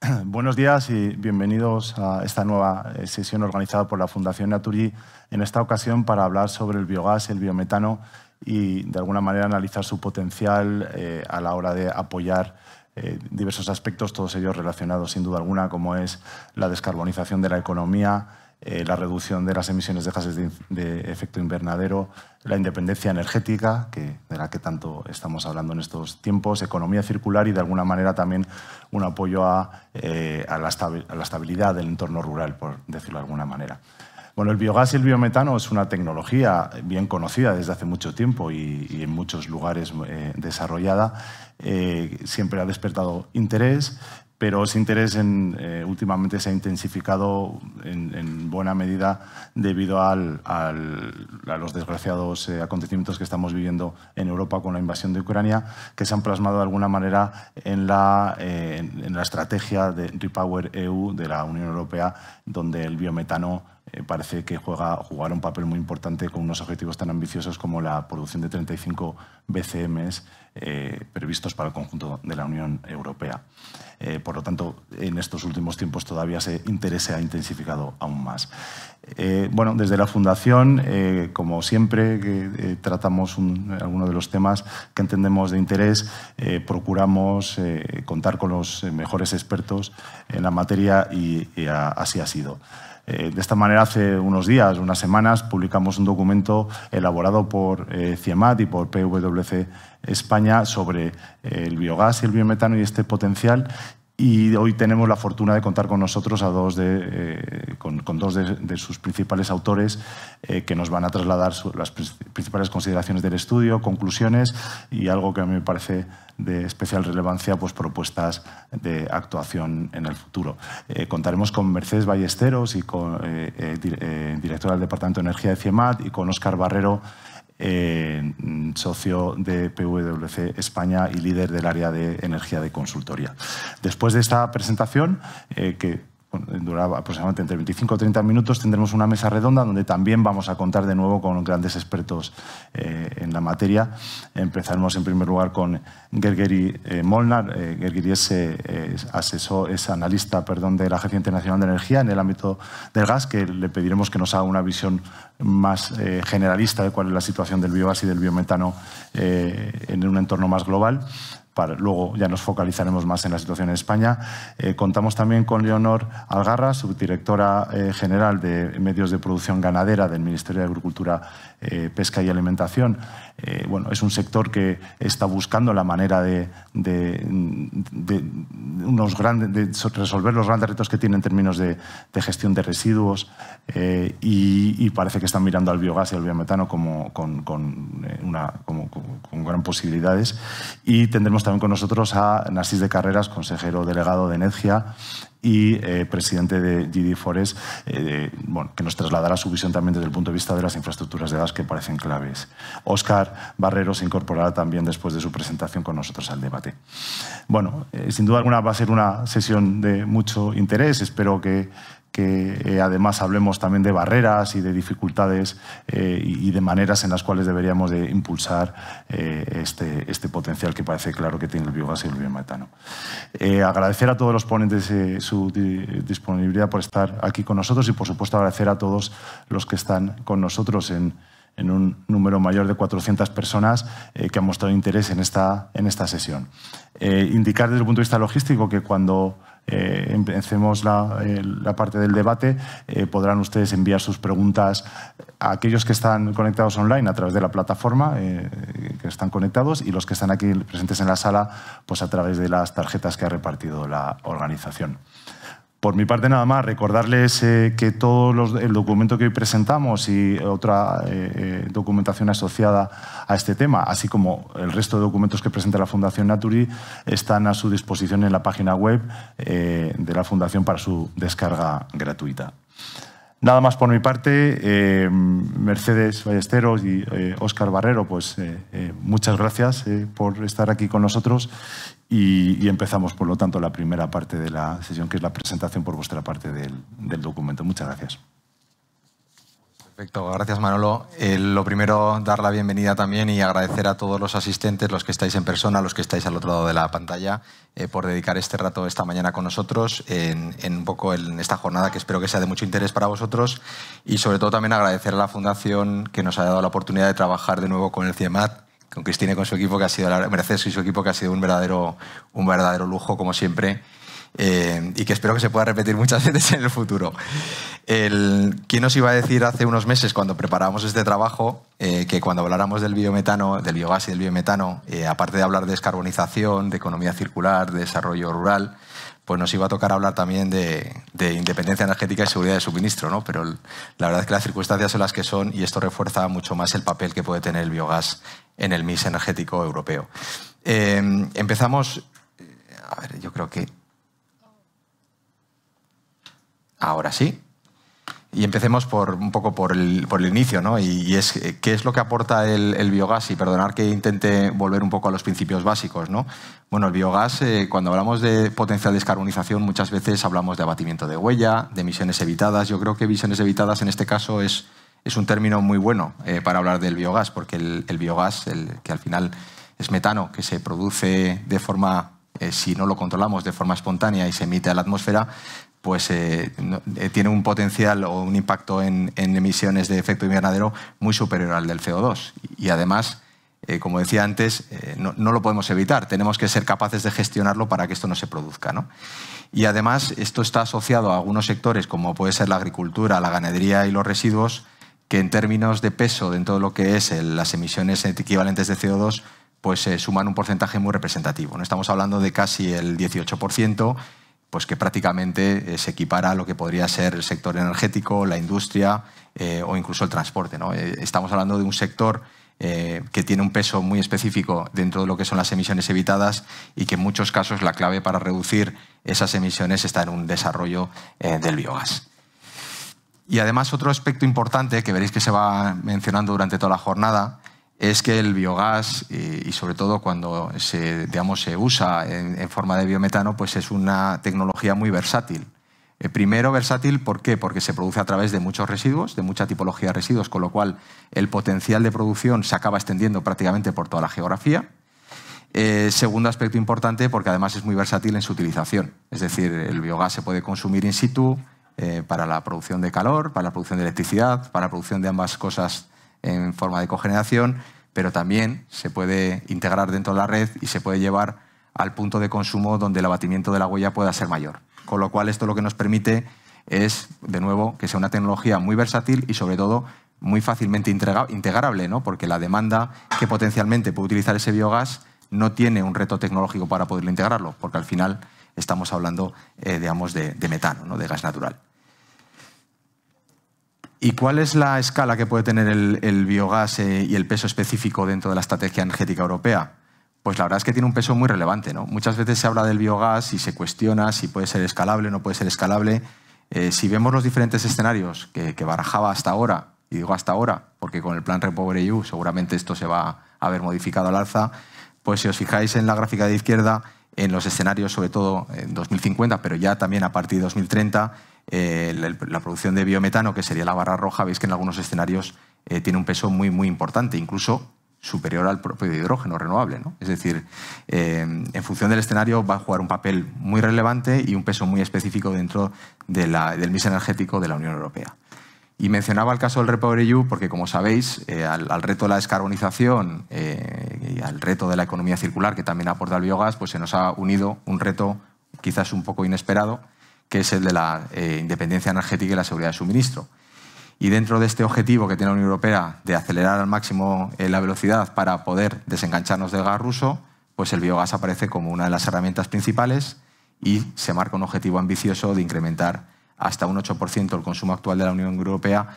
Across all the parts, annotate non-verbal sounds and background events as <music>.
<clears throat> Buenos días y bienvenidos a esta nueva eh, sesión organizada por la Fundación Naturi, en esta ocasión para hablar sobre el biogás, el biometano y de alguna manera analizar su potencial eh, a la hora de apoyar eh, diversos aspectos, todos ellos relacionados sin duda alguna, como es la descarbonización de la economía, eh, la reducción de las emisiones de gases de, efecto invernadero, la independencia energética, que, de la que tanto estamos hablando en estos tiempos, economía circular y de alguna manera también un apoyo a, eh, la, estabilidad del entorno rural, por decirlo de alguna manera. Bueno, el biogás y el biometano es una tecnología bien conocida desde hace mucho tiempo y, en muchos lugares eh, desarrollada. siempre ha despertado interés pero ese interés eh, últimamente se ha intensificado en, buena medida debido a los desgraciados eh, acontecimientos que estamos viviendo en Europa con la invasión de Ucrania, que se han plasmado de alguna manera en la, eh, en la estrategia de Repower EU de la Unión Europea, donde el biometano parece que juega jugar un papel muy importante con unos objetivos tan ambiciosos como la producción de 35 BCMs previstos para el conjunto de la Unión Europea. Eh, por lo tanto, en estos últimos tiempos todavía ese interés se ha intensificado aún más. Eh, bueno, desde la Fundación, eh, como siempre tratamos algunos de los temas que entendemos de interés, procuramos contar con los mejores expertos en la materia y así ha sido. Eh, de esta manera, hace unos días, unas semanas, publicamos un documento elaborado por eh, CIEMAT y por PwC España sobre eh, el biogás y el biometano y este potencial. Y hoy tenemos la fortuna de contar con nosotros a dos de, eh, con, dos de, sus principales autores que nos van a trasladar las principales consideraciones del estudio, conclusiones y algo que a mí me parece de especial relevancia, pues propuestas de actuación en el futuro. Eh, contaremos con Mercedes Ballesteros, y con, directora del Departamento de Energía de CIEMAT, y con Óscar Barrero, eh, socio de PwC España y líder del área de energía de consultoría. Después de esta presentación, eh, que duraba aproximadamente entre 25 o 30 minutos, tendremos una mesa redonda donde también vamos a contar de nuevo con grandes expertos eh, en la materia. Empezaremos en primer lugar con Gergeri eh, Molnar. Eh, Gergeri es, asesor, es analista perdón, de la Agencia Internacional de Energía en el ámbito del gas, que le pediremos que nos haga una visión más generalista de cuál es la situación del biogás y del biometano en un entorno más global luego ya nos focalizaremos más en la situación en España. Eh, contamos también con Leonor Algarra, subdirectora eh, general de medios de producción ganadera del Ministerio de Agricultura, eh, Pesca y Alimentación. bueno, es un sector que está buscando la manera de, unos grandes, resolver los grandes retos que tiene en términos de, gestión de residuos y, parece que están mirando al biogás y al biometano como, con, una, como, con gran posibilidades. Y tendremos también con nosotros a Narcis de Carreras, consejero delegado de Energía y eh, presidente de GD Forest, eh, que nos trasladará su visión también desde el punto de vista de las infraestructuras de gas que parecen claves. Óscar Barrero se incorporará también después de su presentación con nosotros al debate. Bueno, eh, sin duda alguna va a ser una sesión de mucho interés. Espero que que eh, además hablemos también de barreras y de dificultades eh, y, de maneras en las cuales deberíamos de impulsar eh, este, este, potencial que parece claro que tiene el biogás y el biometano. agradecer a todos los ponentes su disponibilidad por estar aquí con nosotros y, por supuesto, agradecer a todos los que están con nosotros en, en un número mayor de 400 personas que han mostrado interés en esta, en esta sesión. indicar desde el punto de vista logístico que cuando eh, empecemos eh, la, parte del debate, eh, podrán ustedes enviar sus preguntas a aquellos que están conectados online a través de la plataforma, que están conectados, y los que están aquí presentes en la sala, pues a través de las tarjetas que ha repartido la organización. Por mi parte, nada más, recordarles eh, que todo el documento que hoy presentamos y otra eh, eh, documentación asociada a este tema, así como el resto de documentos que presenta la Fundación Naturi, están a su disposición en la página web de la Fundación para su descarga gratuita. Nada más por mi parte. Eh, Mercedes Ballesteros y Óscar Barrero, pues eh, eh, muchas gracias por estar aquí con nosotros y, empezamos, por lo tanto, la primera parte de la sesión, que es la presentación por vuestra parte del documento. Muchas gracias. Perfecto, gracias Manolo. Eh, lo primero, dar la bienvenida también y agradecer a todos los asistentes, los que estáis en persona, los que estáis al otro lado de la pantalla, eh, por dedicar este rato esta mañana con nosotros en, un poco en esta jornada que espero que sea de mucho interés para vosotros y sobre todo también agradecer a la Fundación que nos ha dado la oportunidad de trabajar de nuevo con el CIEMAT, con Cristina y con su equipo que ha sido, Mercedes y su equipo que ha sido un verdadero, un verdadero lujo como siempre eh, y que espero que se pueda repetir muchas <laughs> veces en el futuro. El, ¿Quién nos iba a decir hace unos meses, cuando preparábamos este trabajo, eh, que cuando habláramos del biometano, del biogás y del biometano, eh, aparte de hablar de descarbonización, de economía circular, de desarrollo rural, pues nos iba a tocar hablar también de, independencia energética y seguridad de suministro, ¿no? Pero la verdad es que las circunstancias son las que son y esto refuerza mucho más el papel que puede tener el biogás en el mix energético europeo. empezamos, a ver, yo creo que Ahora sí. Y empecemos por, un poco por el, inicio, ¿no? Y, es qué es lo que aporta el, biogás. Y perdonar que intente volver un poco a los principios básicos, ¿no? Bueno, el biogás, eh, cuando hablamos de potencial descarbonización, muchas veces hablamos de abatimiento de huella, de emisiones evitadas. Yo creo que emisiones evitadas en este caso es, es un término muy bueno eh, para hablar del biogás, porque el, biogás, el, que al final es metano, que se produce de forma eh, si no lo controlamos de forma espontánea y se emite a la atmósfera, pues eh, eh, tiene un potencial o un impacto en, emisiones de efecto invernadero muy superior al del CO2. Y además, eh, como decía antes, no, lo podemos evitar. Tenemos que ser capaces de gestionarlo para que esto no se produzca. Y además, esto está asociado a algunos sectores, como puede ser la agricultura, la ganadería y los residuos, que en términos de peso dentro de lo que es las emisiones equivalentes de CO2, pues suman un porcentaje muy representativo. ¿no? Estamos hablando de casi el 18% pues que prácticamente eh, se equipara a lo que podría ser el sector energético, la industria eh, o incluso el transporte. Eh, estamos hablando de un sector que tiene un peso muy específico dentro de lo que son las emisiones evitadas y que en muchos casos la clave para reducir esas emisiones está en un desarrollo del biogás. Y además otro aspecto importante que veréis que se va mencionando durante toda la jornada es que el biogás, y sobre todo cuando se, digamos, se usa en, forma de biometano, pues es una tecnología muy versátil. Eh, primero, versátil, ¿por qué? Porque se produce a través de muchos residuos, de mucha tipología de residuos, con lo cual el potencial de producción se acaba extendiendo prácticamente por toda la geografía. Eh, segundo aspecto importante, porque además es muy versátil en su utilización. Es decir, el biogás se puede consumir in situ eh, para la producción de calor, para la producción de electricidad, para la producción de ambas cosas en forma de cogeneración, pero también se puede integrar dentro de la red y se puede llevar al punto de consumo donde el abatimiento de la huella pueda ser mayor. Con lo cual, esto lo que nos permite es, de nuevo, que sea una tecnología muy versátil y, sobre todo, muy fácilmente integrable, ¿no? porque la demanda que potencialmente puede utilizar ese biogás no tiene un reto tecnológico para poderlo integrarlo, porque al final estamos hablando, eh, digamos, de, metano, ¿no? de gas natural. ¿Y cuál es la escala que puede tener el, biogás eh, y el peso específico dentro de la estrategia energética europea? Pues la verdad es que tiene un peso muy relevante. ¿no? Muchas veces se habla del biogás y se cuestiona si puede ser escalable o no puede ser escalable. Eh, si vemos los diferentes escenarios que, barajaba hasta ahora, y digo hasta ahora, porque con el plan Repower EU seguramente esto se va a ver modificado al alza, pues si os fijáis en la gráfica de izquierda, en los escenarios, sobre todo en 2050, pero ya también a partir de 2030, eh, la, producción de biometano, que sería la barra roja, veis que en algunos escenarios eh, tiene un peso muy, muy importante, incluso superior al propio hidrógeno renovable. Es decir, eh, en función del escenario va a jugar un papel muy relevante y un peso muy específico dentro del mix energético de la Unión Europea. Y mencionaba el caso del Repower EU porque, como sabéis, al, al, reto de la descarbonización y al reto de la economía circular que también aporta el biogás, pues se nos ha unido un reto quizás un poco inesperado, que es el de la eh, independencia energética y la seguridad de suministro. Y dentro de este objetivo que tiene la Unión Europea de acelerar al máximo eh, la velocidad para poder desengancharnos del gas ruso, pues el biogás aparece como una de las herramientas principales y se marca un objetivo ambicioso de incrementar hasta un 8% el consumo actual de la Unión Europea,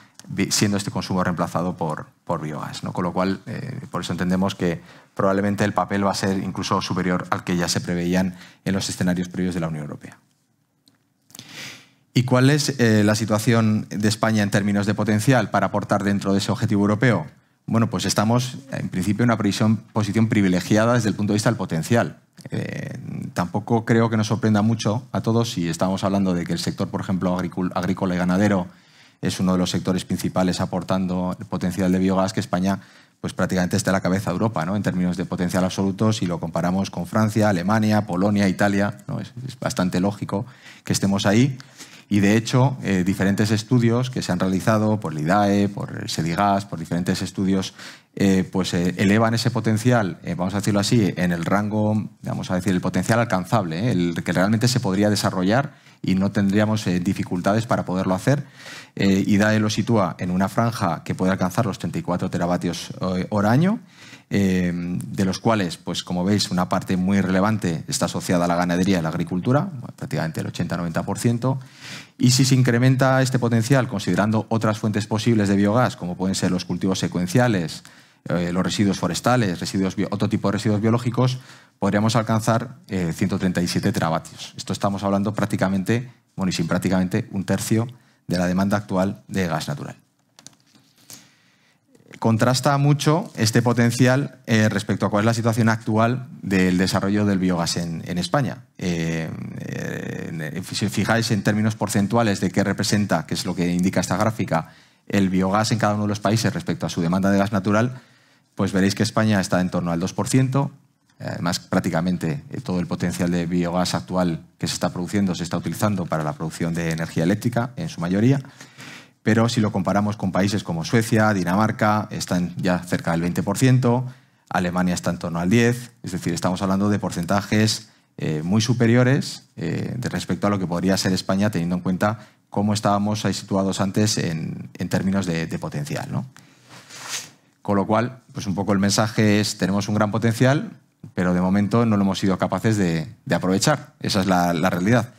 siendo este consumo reemplazado por, por biogás. ¿no? Con lo cual, eh, por eso entendemos que probablemente el papel va a ser incluso superior al que ya se preveían en los escenarios previos de la Unión Europea. ¿Y cuál es eh, la situación de España en términos de potencial para aportar dentro de ese objetivo europeo? Bueno, pues estamos en principio en una posición privilegiada desde el punto de vista del potencial. Eh, tampoco creo que nos sorprenda mucho a todos si estamos hablando de que el sector, por ejemplo, agrícola y ganadero es uno de los sectores principales aportando potencial de biogás, que España pues prácticamente está a la cabeza de Europa ¿no? en términos de potencial absoluto si lo comparamos con Francia, Alemania, Polonia, Italia. ¿no? Es, bastante lógico que estemos ahí. Y de hecho, eh, diferentes estudios que se han realizado por el IDAE, por el SEDIGAS, por diferentes estudios, eh, pues eh, elevan ese potencial, vamos a decirlo así, en el rango, vamos a decir, el potencial alcanzable, el que realmente se podría desarrollar y no tendríamos dificultades para poderlo hacer. IDAE lo sitúa en una franja que puede alcanzar los 34 teravatios hora año eh, de los cuales, pues como veis, una parte muy relevante está asociada a la ganadería y la agricultura, prácticamente el 80-90%. Y si se incrementa este potencial considerando otras fuentes posibles de biogás, como pueden ser los cultivos secuenciales, eh, los residuos forestales, residuos otro tipo de residuos biológicos, podríamos alcanzar eh, 137 teravatios. Esto estamos hablando prácticamente, bueno, y sin prácticamente, un tercio de la demanda actual de gas natural contrasta mucho este potencial eh, respecto a cuál es la situación actual del desarrollo del biogás en, España. Eh, eh, si fijáis en términos porcentuales de qué representa, que es lo que indica esta gráfica, el biogás en cada uno de los países respecto a su demanda de gas natural, pues veréis que España está en torno al 2%. Además, prácticamente todo el potencial de biogás actual que se está produciendo se está utilizando para la producción de energía eléctrica, en su mayoría pero si lo comparamos con países como Suecia, Dinamarca, están ya cerca del 20%, Alemania está en torno al 10%, es decir, estamos hablando de porcentajes eh, muy superiores eh, de respecto a lo que podría ser España, teniendo en cuenta cómo estábamos ahí situados antes en, términos de, potencial. Con lo cual, pues un poco el mensaje es, tenemos un gran potencial, pero de momento no lo hemos sido capaces de, aprovechar. Esa es la realidad.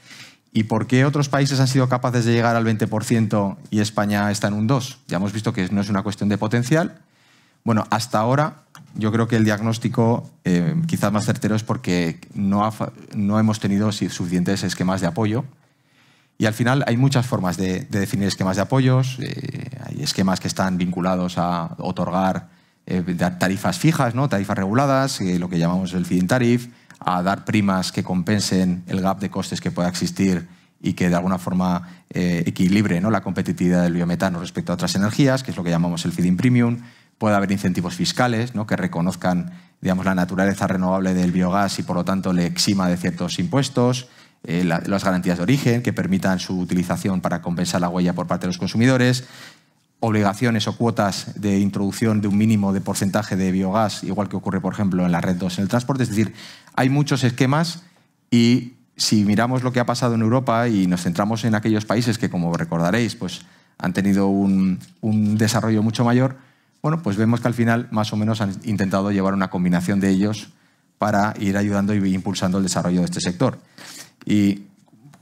¿Y por qué otros países han sido capaces de llegar al 20% y España está en un 2%? Ya hemos visto que no es una cuestión de potencial. Bueno, hasta ahora yo creo que el diagnóstico eh, quizás más certero es porque no, no, hemos tenido suficientes esquemas de apoyo. Y al final hay muchas formas de, de definir esquemas de apoyos. Eh, hay esquemas que están vinculados a otorgar eh, tarifas fijas, ¿no? tarifas reguladas, lo que llamamos el feed-in a dar primas que compensen el gap de costes que pueda existir y que de alguna forma eh, equilibre ¿no? la competitividad del biometano respecto a otras energías, que es lo que llamamos el feeding premium. Puede haber incentivos fiscales ¿no? que reconozcan digamos, la naturaleza renovable del biogás y por lo tanto le exima de ciertos impuestos. Eh, la, las garantías de origen que permitan su utilización para compensar la huella por parte de los consumidores obligaciones o cuotas de introducción de un mínimo de porcentaje de biogás, igual que ocurre, por ejemplo, en la red 2 en el transporte. Es decir, hay muchos esquemas y si miramos lo que ha pasado en Europa y nos centramos en aquellos países que, como recordaréis, pues, han tenido un, desarrollo mucho mayor, bueno, pues vemos que al final más o menos han intentado llevar una combinación de ellos para ir ayudando y impulsando el desarrollo de este sector. Y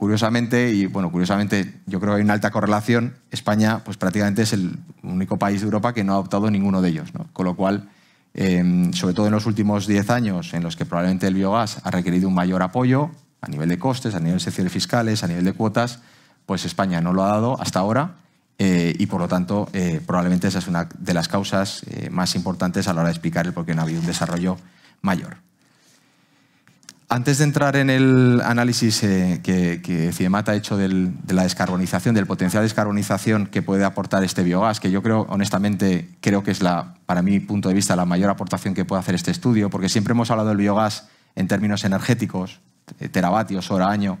curiosamente, y bueno, curiosamente yo creo que hay una alta correlación, España pues prácticamente es el único país de Europa que no ha adoptado ninguno de ellos, con lo cual, eh, sobre todo en los últimos 10 años, en los que probablemente el biogás ha requerido un mayor apoyo a nivel de costes, a nivel de secciones fiscales, a nivel de cuotas, pues España no lo ha dado hasta ahora eh, y por lo tanto eh, probablemente esa es una de las causas eh, más importantes a la hora de explicar el por qué no ha habido un desarrollo mayor. Antes de entrar en el análisis eh, que, que CIEMAT ha hecho de la descarbonización, del potencial de descarbonización que puede aportar este biogás, que yo creo, honestamente, creo que es, la, para mi punto de vista, la mayor aportación que puede hacer este estudio, porque siempre hemos hablado del biogás en términos energéticos, eh, teravatios hora año,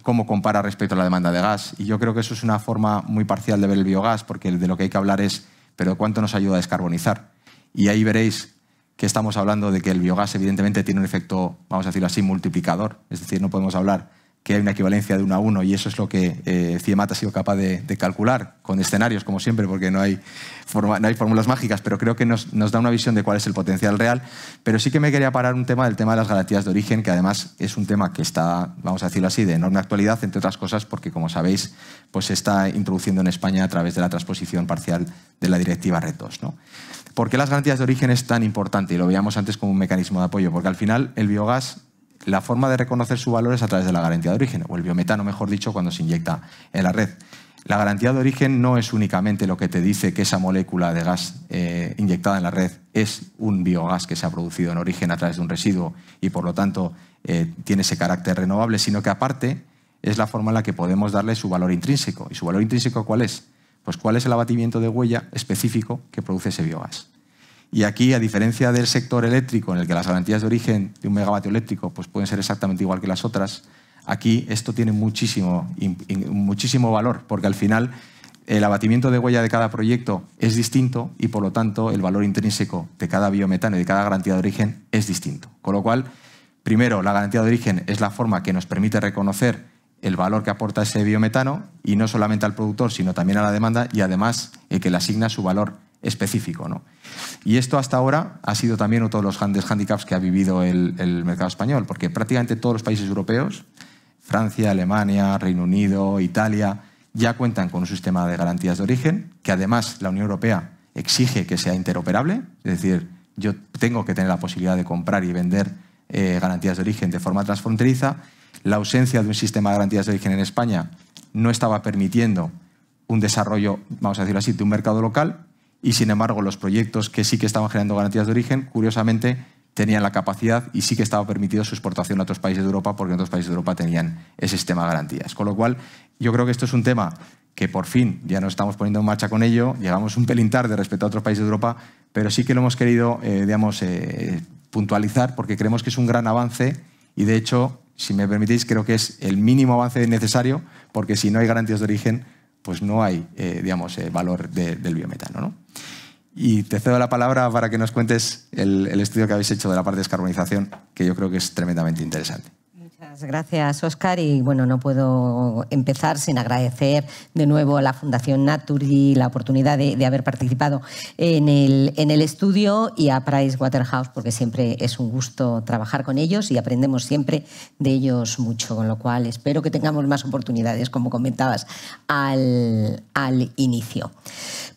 cómo compara respecto a la demanda de gas. Y yo creo que eso es una forma muy parcial de ver el biogás, porque de lo que hay que hablar es, pero ¿cuánto nos ayuda a descarbonizar? Y ahí veréis que estamos hablando de que el biogás evidentemente tiene un efecto, vamos a decirlo así, multiplicador. Es decir, no podemos hablar que hay una equivalencia de uno a uno y eso es lo que eh, CIEMAT ha sido capaz de, calcular con escenarios, como siempre, porque no hay, no hay fórmulas mágicas, pero creo que nos, nos, da una visión de cuál es el potencial real. Pero sí que me quería parar un tema del tema de las garantías de origen, que además es un tema que está, vamos a decirlo así, de enorme actualidad, entre otras cosas, porque, como sabéis, pues se está introduciendo en España a través de la transposición parcial de la directiva 2. ¿no? ¿Por qué las garantías de origen es tan importante? Y lo veíamos antes como un mecanismo de apoyo, porque al final el biogás, la forma de reconocer su valor es a través de la garantía de origen, o el biometano, mejor dicho, cuando se inyecta en la red. La garantía de origen no es únicamente lo que te dice que esa molécula de gas eh, inyectada en la red es un biogás que se ha producido en origen a través de un residuo y por lo tanto eh, tiene ese carácter renovable, sino que aparte es la forma en la que podemos darle su valor intrínseco. ¿Y su valor intrínseco cuál es? Pues cuál es el abatimiento de huella específico que produce ese biogás. Y aquí, a diferencia del sector eléctrico, en el que las garantías de origen de un megavatio eléctrico pues pueden ser exactamente igual que las otras, aquí esto tiene muchísimo, muchísimo valor, porque al final el abatimiento de huella de cada proyecto es distinto y, por lo tanto, el valor intrínseco de cada biometano y de cada garantía de origen es distinto. Con lo cual, primero, la garantía de origen es la forma que nos permite reconocer el valor que aporta ese biometano y no solamente al productor, sino también a la demanda y además el que le asigna su valor específico. ¿no? Y esto hasta ahora ha sido también otro de los grandes handicaps que ha vivido el, el mercado español, porque prácticamente todos los países europeos, Francia, Alemania, Reino Unido, Italia, ya cuentan con un sistema de garantías de origen, que además la Unión Europea exige que sea interoperable, es decir, yo tengo que tener la posibilidad de comprar y vender eh, garantías de origen de forma transfronteriza. La ausencia de un sistema de garantías de origen en España no estaba permitiendo un desarrollo, vamos a decirlo así, de un mercado local y, sin embargo, los proyectos que sí que estaban generando garantías de origen, curiosamente, tenían la capacidad y sí que estaba permitido su exportación a otros países de Europa porque en otros países de Europa tenían ese sistema de garantías. Con lo cual, yo creo que esto es un tema que por fin ya nos estamos poniendo en marcha con ello, llegamos un pelín tarde respecto a otros países de Europa, pero sí que lo hemos querido, eh, digamos, eh, puntualizar porque creemos que es un gran avance y, de hecho, si me permitís, creo que es el mínimo avance necesario porque si no hay garantías de origen, pues no hay, eh, digamos, valor del biometano. ¿no? Y te cedo la palabra para que nos cuentes el, estudio que habéis hecho de la parte de descarbonización, que yo creo que es tremendamente interesante. Muchas gracias, Oscar. Y bueno, no puedo empezar sin agradecer de nuevo a la Fundación Naturgy la oportunidad de, haber participado en el, en el, estudio y a Price Waterhouse, porque siempre es un gusto trabajar con ellos y aprendemos siempre de ellos mucho. Con lo cual, espero que tengamos más oportunidades, como comentabas al, al inicio.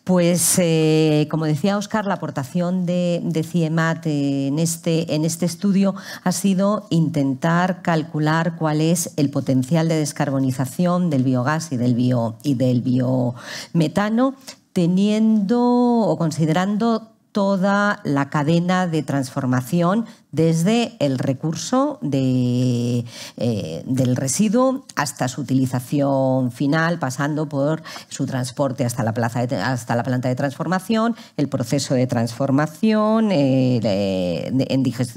Pues, eh, como decía Oscar, la aportación de, CIEMAT en este, en este estudio ha sido intentar calcular cuál es el potencial de descarbonización del biogás y del, y del biometano, teniendo o considerando toda la cadena de transformación desde el recurso eh, del residuo hasta su utilización final, pasando por su transporte hasta la, plaza hasta la planta de transformación, el proceso de transformación eh,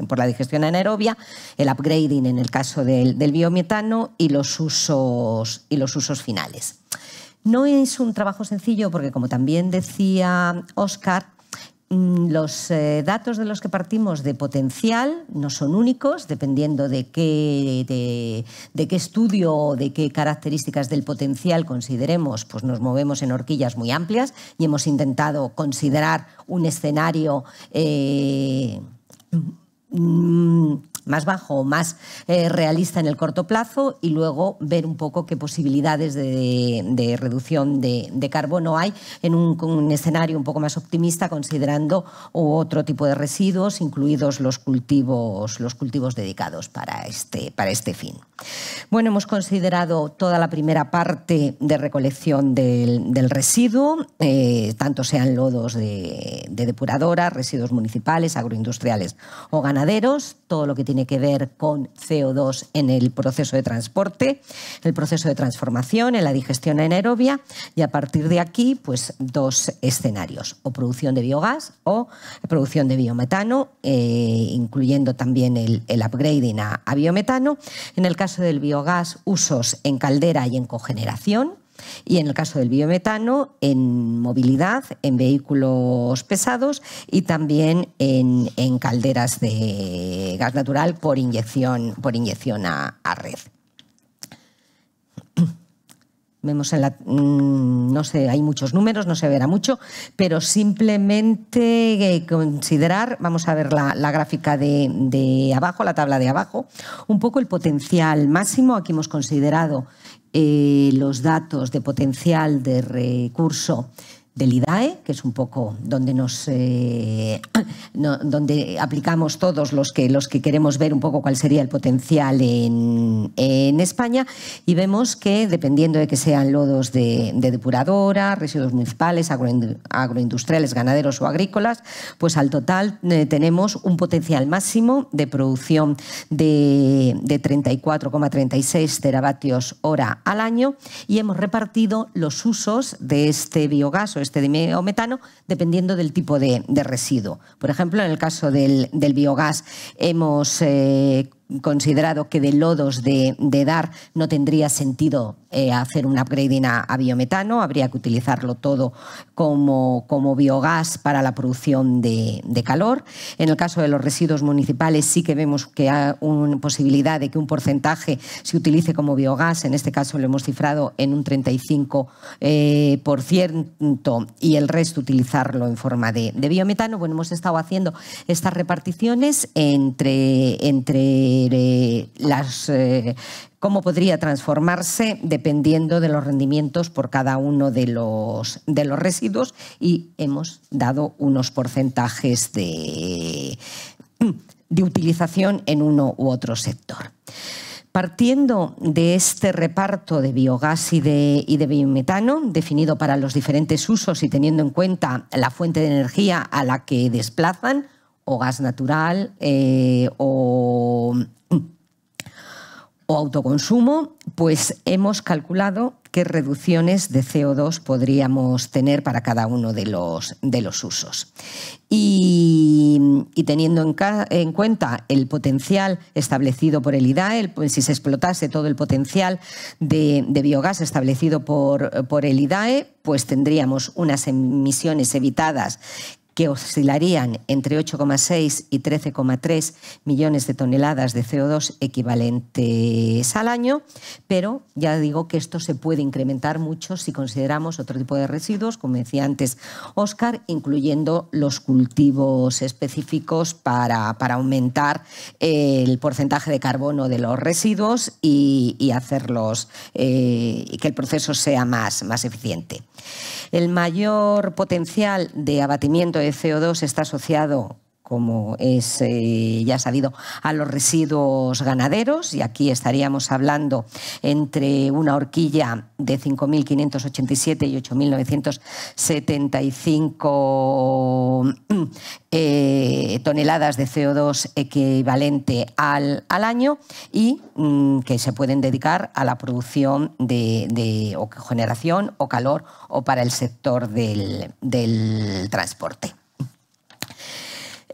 por la digestión anaerobia, el upgrading en el caso del, biometano y los usos, y los usos finales. No es un trabajo sencillo porque, como también decía Oscar, los eh, datos de los que partimos de potencial no son únicos, dependiendo de qué, de, qué estudio o de qué características del potencial consideremos, pues nos movemos en horquillas muy amplias y hemos intentado considerar un escenario eh, mm, más bajo o más eh, realista en el corto plazo y luego ver un poco qué posibilidades de, reducción de, carbono hay en un, escenario un poco más optimista considerando otro tipo de residuos, incluidos los cultivos, los cultivos dedicados para este, para este fin. Bueno, hemos considerado toda la primera parte de recolección del, residuo, eh, tanto sean lodos de, de depuradora, residuos municipales, agroindustriales o ganaderos, todo lo que tiene que ver con CO2 en el proceso de transporte, el proceso de transformación, en la digestión anaerobia y a partir de aquí, pues dos escenarios, o producción de biogás o producción de biometano, eh, incluyendo también el, upgrading a, a biometano. En el caso del biogás, usos en caldera y en cogeneración y en el caso del biometano, en movilidad, en vehículos pesados y también en, calderas de gas natural por inyección, por inyección a, red. <clears throat> Vemos en la. Mm, no sé, hay muchos números, no se verá mucho, pero simplemente eh, considerar, vamos a ver la, gráfica de, de, abajo, la tabla de abajo, un poco el potencial máximo. Aquí hemos considerado eh, los datos de potencial de recurso del IDAE, que es un poco donde nos eh, <clears throat> donde aplicamos todos los que los que queremos ver un poco cuál sería el potencial en, España, y vemos que dependiendo de que sean lodos de, depuradora, residuos municipales, agroindustriales, ganaderos o agrícolas, pues al total eh, tenemos un potencial máximo de producción de, de 34,36 teravatios hora al año y hemos repartido los usos de este biogás o este metano dependiendo del tipo de, residuo. Por ejemplo, en el caso del, biogás hemos eh, considerado que de lodos de, DAR no tendría sentido eh, hacer un upgrading a, biometano, habría que utilizarlo todo como, como biogás para la producción de, calor. En el caso de los residuos municipales sí que vemos que hay una posibilidad de que un porcentaje se utilice como biogás, en este caso lo hemos cifrado en un 35% eh, por ciento, y el resto utilizarlo en forma de, biometano. Bueno, hemos estado haciendo estas reparticiones entre, entre las eh, cómo podría transformarse dependiendo de los rendimientos por cada uno de los, de los residuos y hemos dado unos porcentajes de, de utilización en uno u otro sector. Partiendo de este reparto de biogás y de, y de, biometano, definido para los diferentes usos y teniendo en cuenta la fuente de energía a la que desplazan, o gas natural eh, o, autoconsumo, pues hemos calculado qué reducciones de CO2 podríamos tener para cada uno de los, de los usos. Y, teniendo en, cuenta el potencial establecido por el IDAE, pues si se explotase todo el potencial de, de biogás establecido por, por el IDAE, pues tendríamos unas emisiones evitadas que oscilarían entre 8,6 y 13,3 millones de toneladas de CO2 equivalentes al año, pero ya digo que esto se puede incrementar mucho si consideramos otro tipo de residuos, como decía antes Oscar, incluyendo los cultivos específicos para, aumentar el porcentaje de carbono de los residuos y, hacerlos eh, y que el proceso sea más, más eficiente. El mayor potencial de abatimiento de CO2 está asociado como es eh, ya sabido, a los residuos ganaderos, y aquí estaríamos hablando entre una horquilla de 5.587 y 8.975 eh, toneladas de CO2 equivalente al, año y mm, que se pueden dedicar a la producción de, generación o calor o para el sector del transporte.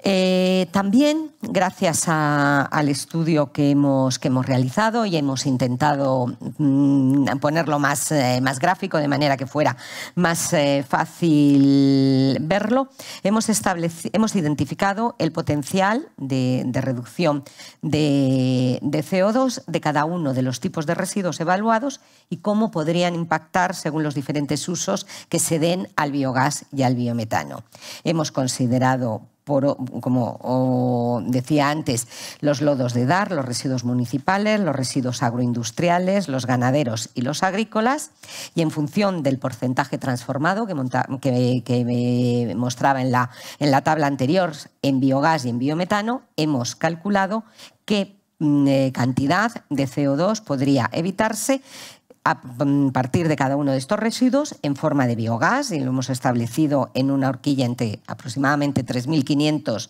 Eh, también, gracias al estudio que hemos, que hemos realizado y hemos intentado mm, ponerlo más, eh, más gráfico, de manera que fuera más eh, fácil verlo, hemos, hemos identificado el potencial de, reducción de, de CO2 de cada uno de los tipos de residuos evaluados y cómo podrían impactar según los diferentes usos que se den al biogás y al biometano. Hemos considerado como decía antes, los lodos de DAR, los residuos municipales, los residuos agroindustriales, los ganaderos y los agrícolas, y en función del porcentaje transformado que, mostraba en la, en la tabla anterior en biogás y en biometano, hemos calculado qué mm, eh, cantidad de CO2 podría evitarse a partir de cada uno de estos residuos en forma de biogás y lo hemos establecido en una horquilla entre aproximadamente 3.500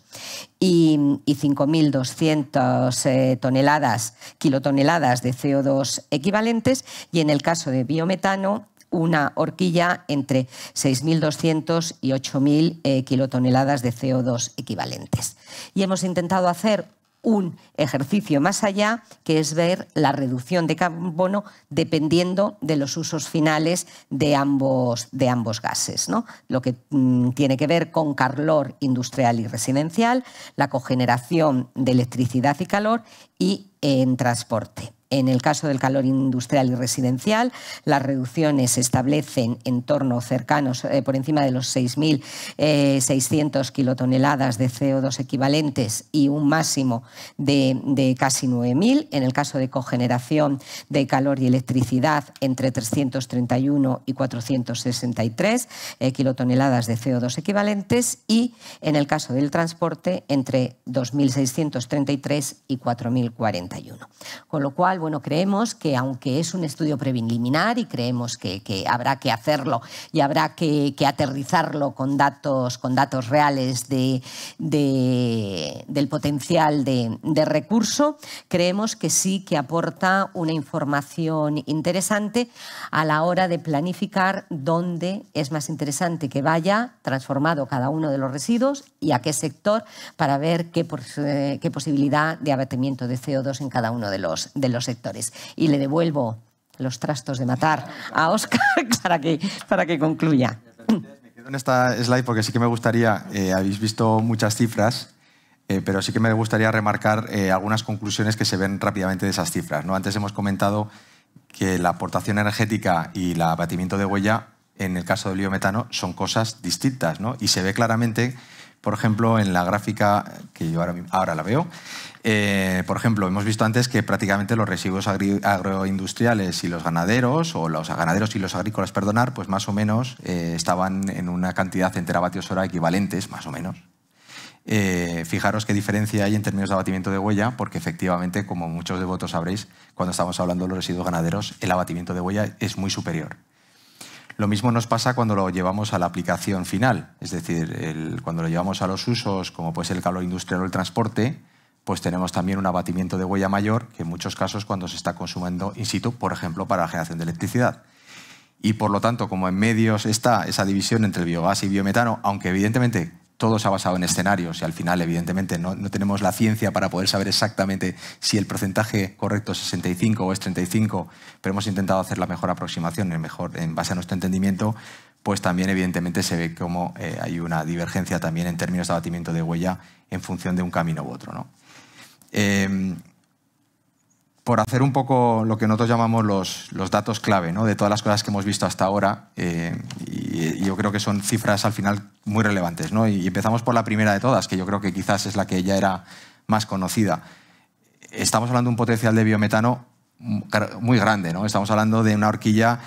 y, 5.200 eh, toneladas, kilotoneladas de CO2 equivalentes y en el caso de biometano una horquilla entre 6.200 y 8.000 eh, kilotoneladas de CO2 equivalentes. Y hemos intentado hacer un ejercicio más allá, que es ver la reducción de carbono dependiendo de los usos finales de ambos, de ambos gases. ¿no? Lo que mm, tiene que ver con calor industrial y residencial, la cogeneración de electricidad y calor y en transporte. En el caso del calor industrial y residencial, las reducciones se establecen en torno cercanos, eh, por encima de los 6.600 kilotoneladas de CO2 equivalentes y un máximo de, casi 9.000. En el caso de cogeneración de calor y electricidad, entre 331 y 463 eh, kilotoneladas de CO2 equivalentes. Y en el caso del transporte, entre 2.633 y 4.041. Con lo cual, bueno, creemos que aunque es un estudio preliminar y creemos que, habrá que hacerlo y habrá que, aterrizarlo con datos, con datos reales de, del potencial de, recurso, creemos que sí que aporta una información interesante a la hora de planificar dónde es más interesante que vaya transformado cada uno de los residuos y a qué sector para ver qué, eh, posibilidad de abatimiento de CO2 en cada uno de los sectores. Y le devuelvo los trastos de matar a Oscar <laughs> para que, para que concluya. Me quedo en esta slide porque sí que me gustaría, eh, habéis visto muchas cifras, eh, pero sí que me gustaría remarcar eh, algunas conclusiones que se ven rápidamente de esas cifras. ¿no? Antes hemos comentado que la aportación energética y el abatimiento de huella, en el caso del biometano, son cosas distintas. ¿no? Y se ve claramente por ejemplo, en la gráfica que yo ahora, la veo, eh, por ejemplo, hemos visto antes que prácticamente los residuos agroindustriales y los ganaderos, o los ganaderos y los agrícolas, perdonar, pues más o menos eh, estaban en una cantidad en teravatios hora equivalentes, más o menos. Eh, fijaros qué diferencia hay en términos de abatimiento de huella, porque efectivamente, como muchos de vosotros sabréis, cuando estamos hablando de los residuos ganaderos, el abatimiento de huella es muy superior. Lo mismo nos pasa cuando lo llevamos a la aplicación final, es decir, cuando lo llevamos a los usos, como puede ser el calor industrial o el transporte, pues tenemos también un abatimiento de huella mayor que en muchos casos cuando se está consumiendo in situ, por ejemplo, para la generación de electricidad. Y por lo tanto, como en medios está esa división entre el biogás y biometano, aunque evidentemente todo se ha basado en escenarios y al final, evidentemente, no, tenemos la ciencia para poder saber exactamente si el porcentaje correcto es 65 o es 35, pero hemos intentado hacer la mejor aproximación en, mejor, en base a nuestro entendimiento, pues también evidentemente se ve como eh, hay una divergencia también en términos de abatimiento de huella en función de un camino u otro. ¿no? Eh, por hacer un poco lo que nosotros llamamos los, datos clave de todas las cosas que hemos visto hasta ahora, eh, y, yo creo que son cifras al final muy relevantes. ¿no? Y empezamos por la primera de todas, que yo creo que quizás es la que ya era más conocida. Estamos hablando de un potencial de biometano muy grande. ¿no? Estamos hablando de una horquilla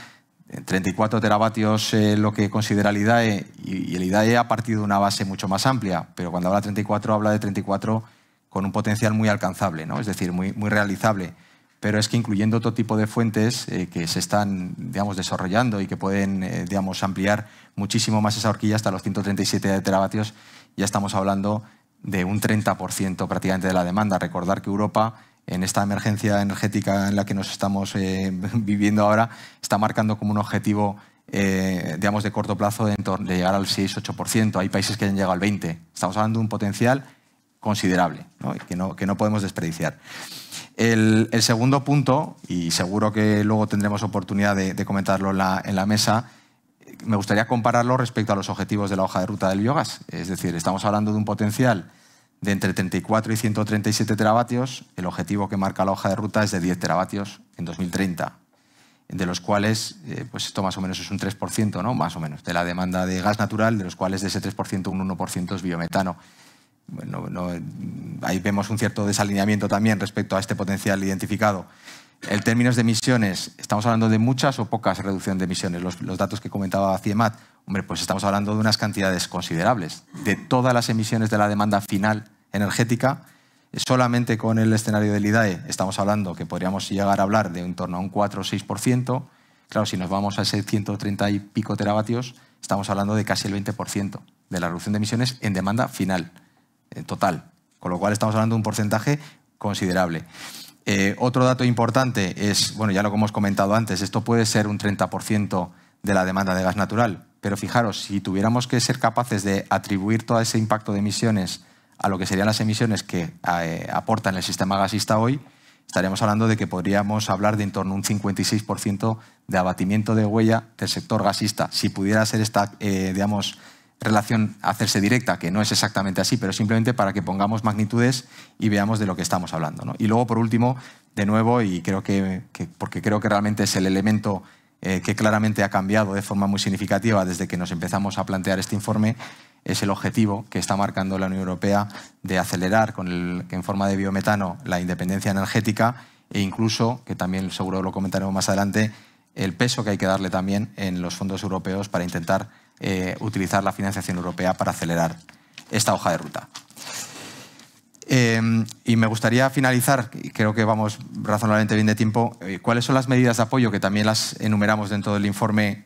de 34 teravatios, eh, lo que considera el IDAE, y, el IDAE ha partido de una base mucho más amplia, pero cuando habla de 34 habla de 34 con un potencial muy alcanzable, ¿no? es decir, muy, realizable pero es que incluyendo otro tipo de fuentes eh, que se están digamos, desarrollando y que pueden eh, digamos, ampliar muchísimo más esa horquilla hasta los 137 teravatios, ya estamos hablando de un 30% prácticamente de la demanda. Recordar que Europa, en esta emergencia energética en la que nos estamos eh, <laughs> viviendo ahora, está marcando como un objetivo digamos, de corto plazo de llegar al 6-8%. Hay países que han llegado al 20%. Estamos hablando de un potencial considerable ¿no? Que, no, que no podemos desperdiciar. El, segundo punto, y seguro que luego tendremos oportunidad de, comentarlo en la, mesa, me gustaría compararlo respecto a los objetivos de la hoja de ruta del biogás. Es decir, estamos hablando de un potencial de entre 34 y 137 teravatios. El objetivo que marca la hoja de ruta es de 10 teravatios en 2030, de los cuales, eh, pues esto más o menos es un 3%, ¿no? más o menos, de la demanda de gas natural, de los cuales de ese 3% un 1% es biometano bueno, ahí vemos un cierto desalineamiento también respecto a este potencial identificado. En términos de emisiones, ¿estamos hablando de muchas o pocas reducción de emisiones? Los, datos que comentaba CIEMAT, hombre, pues estamos hablando de unas cantidades considerables. De todas las emisiones de la demanda final energética, solamente con el escenario del IDAE estamos hablando que podríamos llegar a hablar de en torno a un 4 o 6%. Claro, si nos vamos a ese 130 y pico teravatios, estamos hablando de casi el 20% de la reducción de emisiones en demanda final total, con lo cual estamos hablando de un porcentaje considerable. Eh, otro dato importante es, bueno, ya lo hemos comentado antes, esto puede ser un 30% de la demanda de gas natural, pero fijaros, si tuviéramos que ser capaces de atribuir todo ese impacto de emisiones a lo que serían las emisiones que eh, aportan el sistema gasista hoy, estaríamos hablando de que podríamos hablar de en torno a un 56% de abatimiento de huella del sector gasista. Si pudiera ser esta, eh, digamos, relación hacerse directa, que no es exactamente así, pero simplemente para que pongamos magnitudes y veamos de lo que estamos hablando. Y luego, por último, de nuevo, y creo que, porque creo que realmente es el elemento eh, que claramente ha cambiado de forma muy significativa desde que nos empezamos a plantear este informe, es el objetivo que está marcando la Unión Europea de acelerar con el, en forma de biometano la independencia energética e incluso, que también seguro lo comentaremos más adelante, el peso que hay que darle también en los fondos europeos para intentar eh, utilizar la financiación europea para acelerar esta hoja de ruta. Eh, y me gustaría finalizar, creo que vamos razonablemente bien de tiempo, eh, cuáles son las medidas de apoyo que también las enumeramos dentro del informe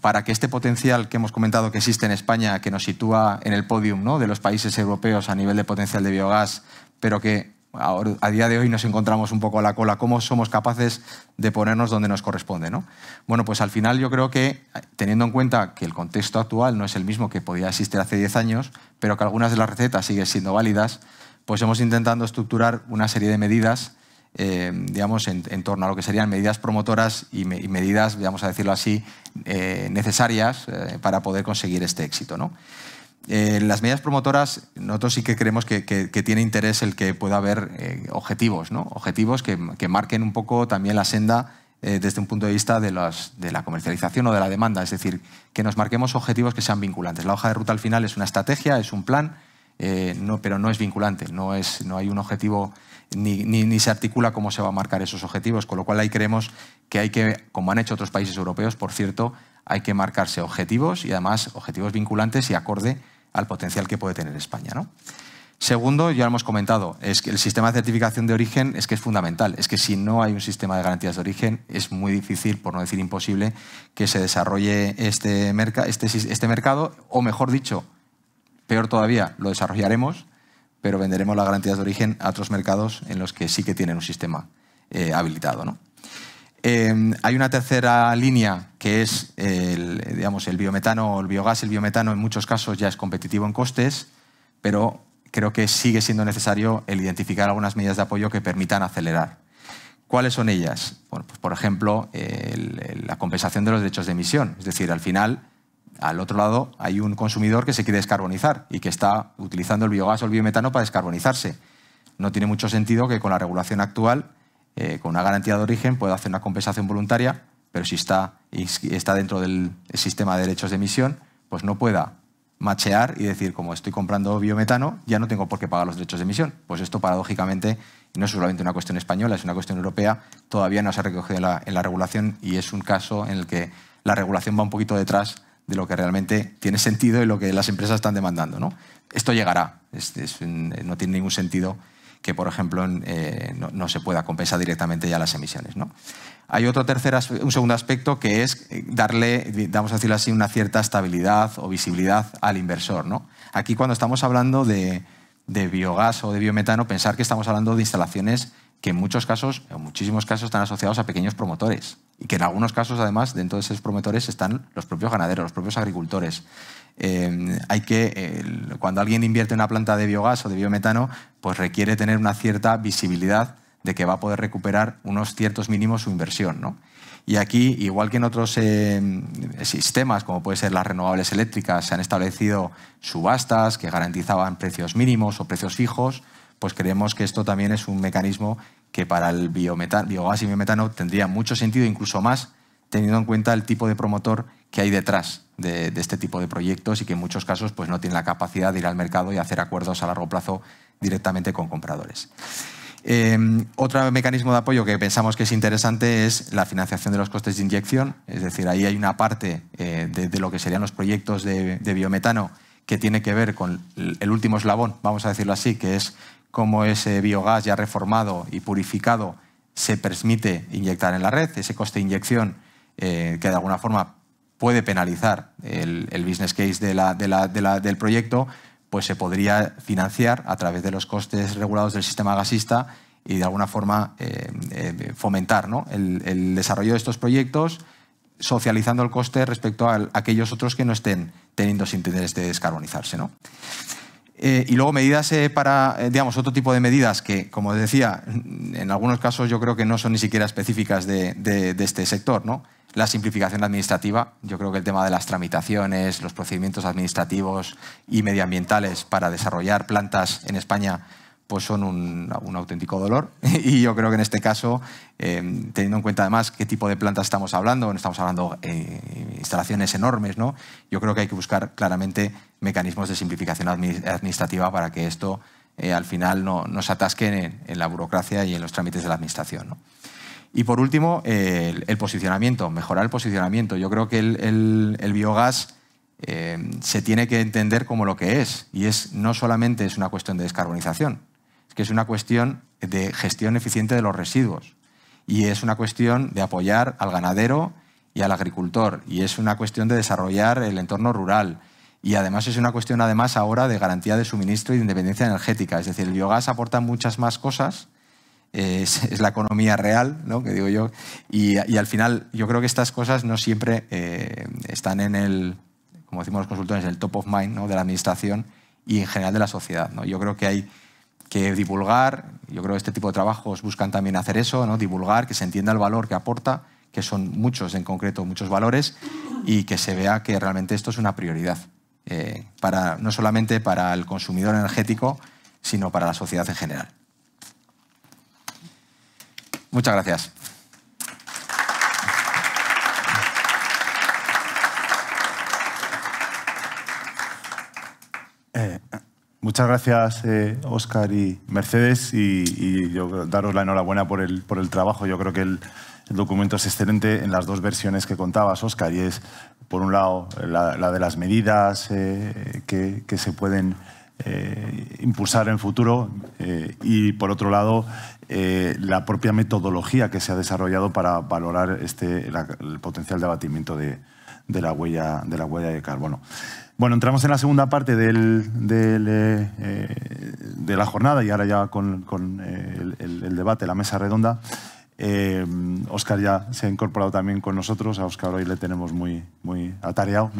para que este potencial que hemos comentado que existe en España, que nos sitúa en el podium ¿no? de los países europeos a nivel de potencial de biogás, pero que a día de hoy nos encontramos un poco a la cola, cómo somos capaces de ponernos donde nos corresponde. ¿no? Bueno, pues al final yo creo que, teniendo en cuenta que el contexto actual no es el mismo que podía existir hace 10 años, pero que algunas de las recetas siguen siendo válidas, pues hemos intentado estructurar una serie de medidas eh, digamos, en, torno a lo que serían medidas promotoras y, medidas, vamos a decirlo así, eh, necesarias eh, para poder conseguir este éxito. ¿no? Eh, las medidas promotoras, nosotros sí que creemos que, tiene interés el que pueda haber eh, objetivos, ¿no? objetivos que, marquen un poco también la senda eh, desde un punto de vista de, de, la comercialización o de la demanda, es decir, que nos marquemos objetivos que sean vinculantes. La hoja de ruta al final es una estrategia, es un plan, no, pero no es vinculante, no, es, no hay un objetivo ni, ni, se articula cómo se va a marcar esos objetivos, con lo cual ahí creemos que hay que, como han hecho otros países europeos, por cierto, hay que marcarse objetivos y además objetivos vinculantes y acorde al potencial que puede tener España. ¿no? Segundo, ya lo hemos comentado, es que el sistema de certificación de origen es que es fundamental. Es que si no hay un sistema de garantías de origen, es muy difícil, por no decir imposible, que se desarrolle este, este, este mercado, o mejor dicho, peor todavía, lo desarrollaremos, pero venderemos las garantías de origen a otros mercados en los que sí que tienen un sistema eh, habilitado. ¿no? Em, hay una tercera línea que es el, digamos, el biometano, el biogás, el biometano en muchos casos ya es competitivo en costes, pero creo que sigue siendo necesario el identificar algunas medidas de apoyo que permitan acelerar. ¿Cuáles son ellas? Pues, por ejemplo, la compensación de los derechos de emisión. Es decir, al final, al otro lado, hay un consumidor que se quiere descarbonizar y que está utilizando el biogás o el biometano para descarbonizarse. No tiene mucho sentido que con la regulación actual eh, con una garantía de origen puede hacer una compensación voluntaria, pero si está, está dentro del sistema de derechos de emisión, pues no pueda machear y decir, como estoy comprando biometano, ya no tengo por qué pagar los derechos de emisión. Pues esto, paradójicamente, no es solamente una cuestión española, es una cuestión europea, todavía no se ha recogido en la, en la regulación y es un caso en el que la regulación va un poquito detrás de lo que realmente tiene sentido y lo que las empresas están demandando. ¿no? Esto llegará, no tiene ningún sentido que, por ejemplo, eh, no, se pueda compensar directamente ya las emisiones. ¿no? Hay otro tercer, un segundo aspecto que es eh, darle, vamos a decirlo así, una cierta estabilidad o visibilidad al inversor. ¿no? Aquí cuando estamos hablando de, biogás o de biometano, pensar que estamos hablando de instalaciones que en muchos casos, en muchísimos casos, están asociados a pequeños promotores y que en algunos casos, además, dentro de esos promotores están los propios ganaderos, los propios agricultores. Eh, hay que, cuando alguien invierte en una planta de biogás o de biometano, pues requiere tener una cierta visibilidad de que va a poder recuperar unos ciertos mínimos su inversión. ¿no? Y aquí, igual que en otros eh, sistemas, como puede ser las renovables eléctricas, se han establecido subastas que garantizaban precios mínimos o precios fijos, pues creemos que esto también es un mecanismo que para el biogás y biometano tendría mucho sentido, incluso más, teniendo en cuenta el tipo de promotor que hay detrás de, este tipo de proyectos y que en muchos casos pues, no tiene la capacidad de ir al mercado y hacer acuerdos a largo plazo directamente con compradores. Em, otro mecanismo de apoyo que pensamos que es interesante es la financiación de los costes de inyección, es decir, ahí hay una parte eh, de, lo que serían los proyectos de, biometano que tiene que ver con el último eslabón, vamos a decirlo así, que es cómo ese biogás ya reformado y purificado se permite inyectar en la red, ese coste de inyección eh, que de alguna forma puede penalizar el, business case del proyecto, pues se podría financiar a través de los costes regulados del sistema gasista y de alguna forma eh, eh, fomentar el, desarrollo de estos proyectos, socializando el coste respecto a, aquellos otros que no estén teniendo interés de descarbonizarse. Eh, y luego medidas para, digamos, otro tipo de medidas que, como decía, en algunos casos yo creo que no son ni siquiera específicas de, de este sector. ¿no? La simplificación administrativa. Yo creo que el tema de las tramitaciones, los procedimientos administrativos y medioambientales para desarrollar plantas en España pues son un, auténtico dolor. <laughs> Y yo creo que en este caso, eh, teniendo en cuenta además qué tipo de plantas estamos hablando, no estamos hablando eh, instalaciones enormes, ¿no? yo creo que hay que buscar claramente mecanismos de simplificación administrativa para que esto eh, al final no, se atasque en, la burocracia y en los trámites de la administración. Y por último, el, posicionamiento, mejorar el posicionamiento. Yo creo que el, biogás se tiene que entender como lo que es, y es no solamente es una cuestión de descarbonización, que es una cuestión de gestión eficiente de los residuos y es una cuestión de apoyar al ganadero y al agricultor y es una cuestión de desarrollar el entorno rural y además es una cuestión además ahora de garantía de suministro y de independencia energética. Es decir, el biogás aporta muchas más cosas, <laughs> es, la economía real, ¿no? que digo yo, y, al final yo creo que estas cosas no siempre eh, están en el, como decimos los consultores, el top of mind ¿no? de la administración y en general de la sociedad. ¿no? Yo creo que hay que divulgar, yo creo que este tipo de trabajos buscan también hacer eso, ¿no? divulgar, que se entienda el valor que aporta, que son muchos en concreto, muchos valores, y que se vea que realmente esto es una prioridad, eh, para, no solamente para el consumidor energético, sino para la sociedad en general. Muchas gracias. Muchas gracias, Oscar eh, y Mercedes, y, yo daros la enhorabuena por el, por el trabajo. Yo creo que el, documento es excelente en las dos versiones que contabas, Oscar, y es, por un lado, la, de las medidas eh, que, se pueden eh, impulsar en futuro y, por otro lado, la propia metodología que se ha desarrollado para valorar este, el potencial de abatimiento de, de, la huella, de la huella de carbono. Bueno, entramos en la segunda parte del, eh, eh, de la jornada y ahora ya con, eh, el, debate, la mesa redonda. Oscar ya se ha incorporado también con nosotros. A Oscar hoy le tenemos muy, muy atareado.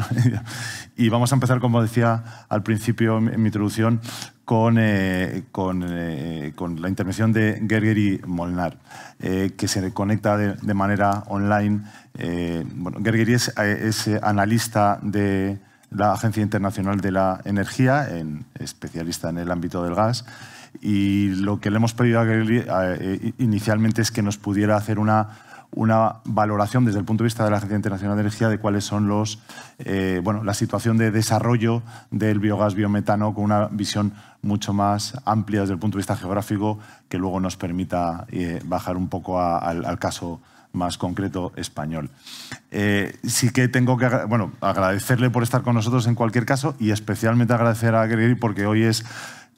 <laughs> y vamos a empezar, como decía al principio en mi introducción, con, con, con la intervención de Gergeri Molnar, que se conecta de, manera online. bueno, es, analista de la Agencia Internacional de la Energía, en, especialista en el ámbito del gas. Y lo que le hemos pedido a eh, inicialmente es que nos pudiera hacer una, una valoración desde el punto de vista de la Agencia Internacional de Energía de cuáles son los, eh, bueno, la situación de desarrollo del biogás biometano con una visión mucho más amplia desde el punto de vista geográfico que luego nos permita eh, bajar un poco al, caso más concreto español. Eh, sí que tengo que bueno, agradecerle por estar con nosotros en cualquier caso y especialmente agradecer a Gregory porque hoy es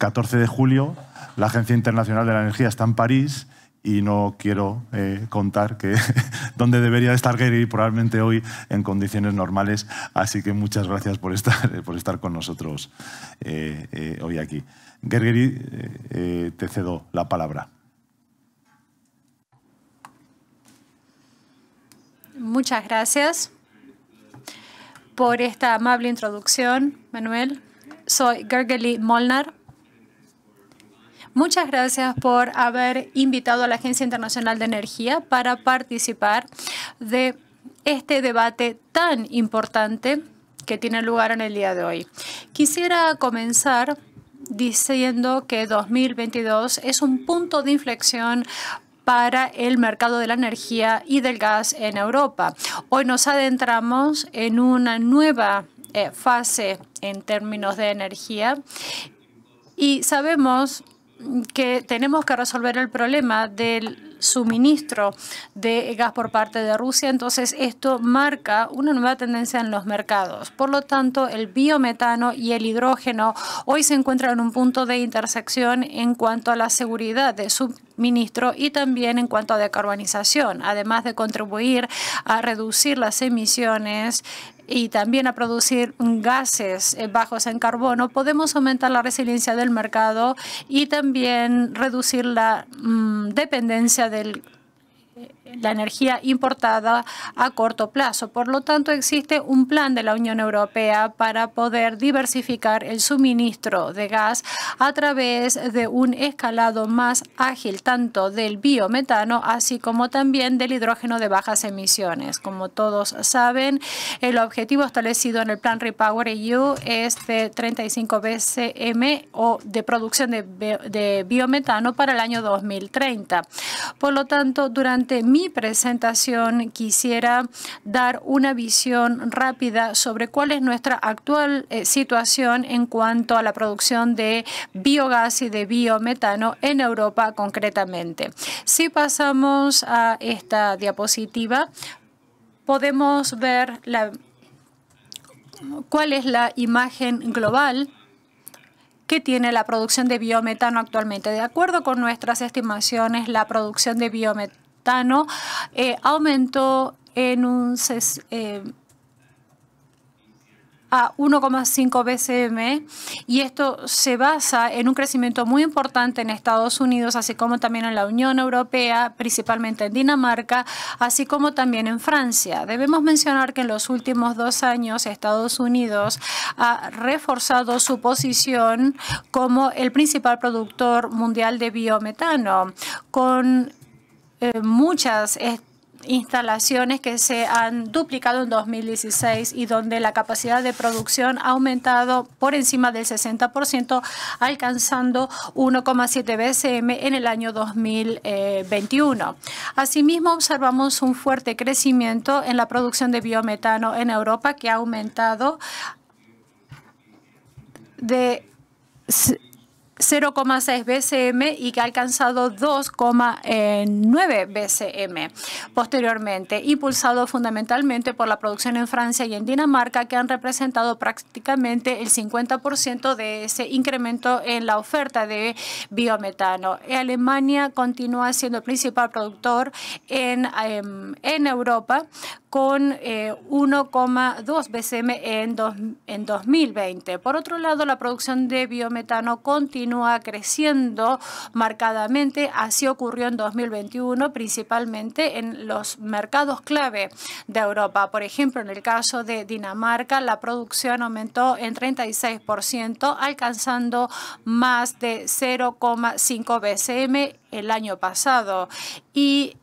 14 de julio, la Agencia Internacional de la Energía está en París y no quiero eh, contar que <laughs> dónde debería estar Gregory probablemente hoy en condiciones normales. Así que muchas gracias por estar, <laughs> por estar con nosotros eh, hoy aquí. Gregory, te cedo la palabra. Muchas gracias por esta amable introducción, Manuel. Soy Gergely Molnar. Muchas gracias por haber invitado a la Agencia Internacional de Energía para participar de este debate tan importante que tiene lugar en el día de hoy. Quisiera comenzar diciendo que 2022 es un punto de inflexión para el mercado de la energía y del gas en Europa. Hoy nos adentramos en una nueva eh, fase en términos de energía y sabemos que tenemos que resolver el problema del suministro de gas por parte de Rusia, entonces esto marca una nueva tendencia en los mercados. Por lo tanto, el biometano y el hidrógeno hoy se encuentran en un punto de intersección en cuanto a la seguridad de suministro y también en cuanto a decarbonización, además de contribuir a reducir las emisiones y también a producir gases eh, bajos en carbono, podemos aumentar la resiliencia del mercado y también reducir la mm, dependencia del la energía importada a corto plazo. Por lo tanto, existe un plan de la Unión Europea para poder diversificar el suministro de gas a través de un escalado más ágil tanto del biometano así como también del hidrógeno de bajas emisiones. Como todos saben, el objetivo establecido en el plan Repower EU es de 35 BCM o de producción de, de biometano para el año 2030. Por lo tanto, durante presentación quisiera dar una visión rápida sobre cuál es nuestra actual eh, situación en cuanto a la producción de biogás y de biometano en Europa concretamente. Si pasamos a esta diapositiva, podemos ver la, cuál es la imagen global que tiene la producción de biometano actualmente. De acuerdo con nuestras estimaciones, la producción de biometano eh, aumentó en un eh, a 1,5 BCM y esto se basa en un crecimiento muy importante en Estados Unidos, así como también en la Unión Europea, principalmente en Dinamarca, así como también en Francia. Debemos mencionar que en los últimos dos años Estados Unidos ha reforzado su posición como el principal productor mundial de biometano, con eh, muchas instalaciones que se han duplicado en 2016 y donde la capacidad de producción ha aumentado por encima del 60%, alcanzando 1,7 BCM en el año 2021. Asimismo, observamos un fuerte crecimiento en la producción de biometano en Europa que ha aumentado de 0,6 BCM y que ha alcanzado 2,9 BCM posteriormente, impulsado fundamentalmente por la producción en Francia y en Dinamarca, que han representado prácticamente el 50% de ese incremento en la oferta de biometano. Alemania continúa siendo el principal productor en, em, Europa con 1,2 eh, BCM en 2020. Por otro lado, la producción de biometano continúa creciendo marcadamente. Así ocurrió en 2021, principalmente en los mercados clave de Europa. Por ejemplo, en el caso de Dinamarca, la producción aumentó en 36%, alcanzando más de 0,5 BCM el año pasado. Y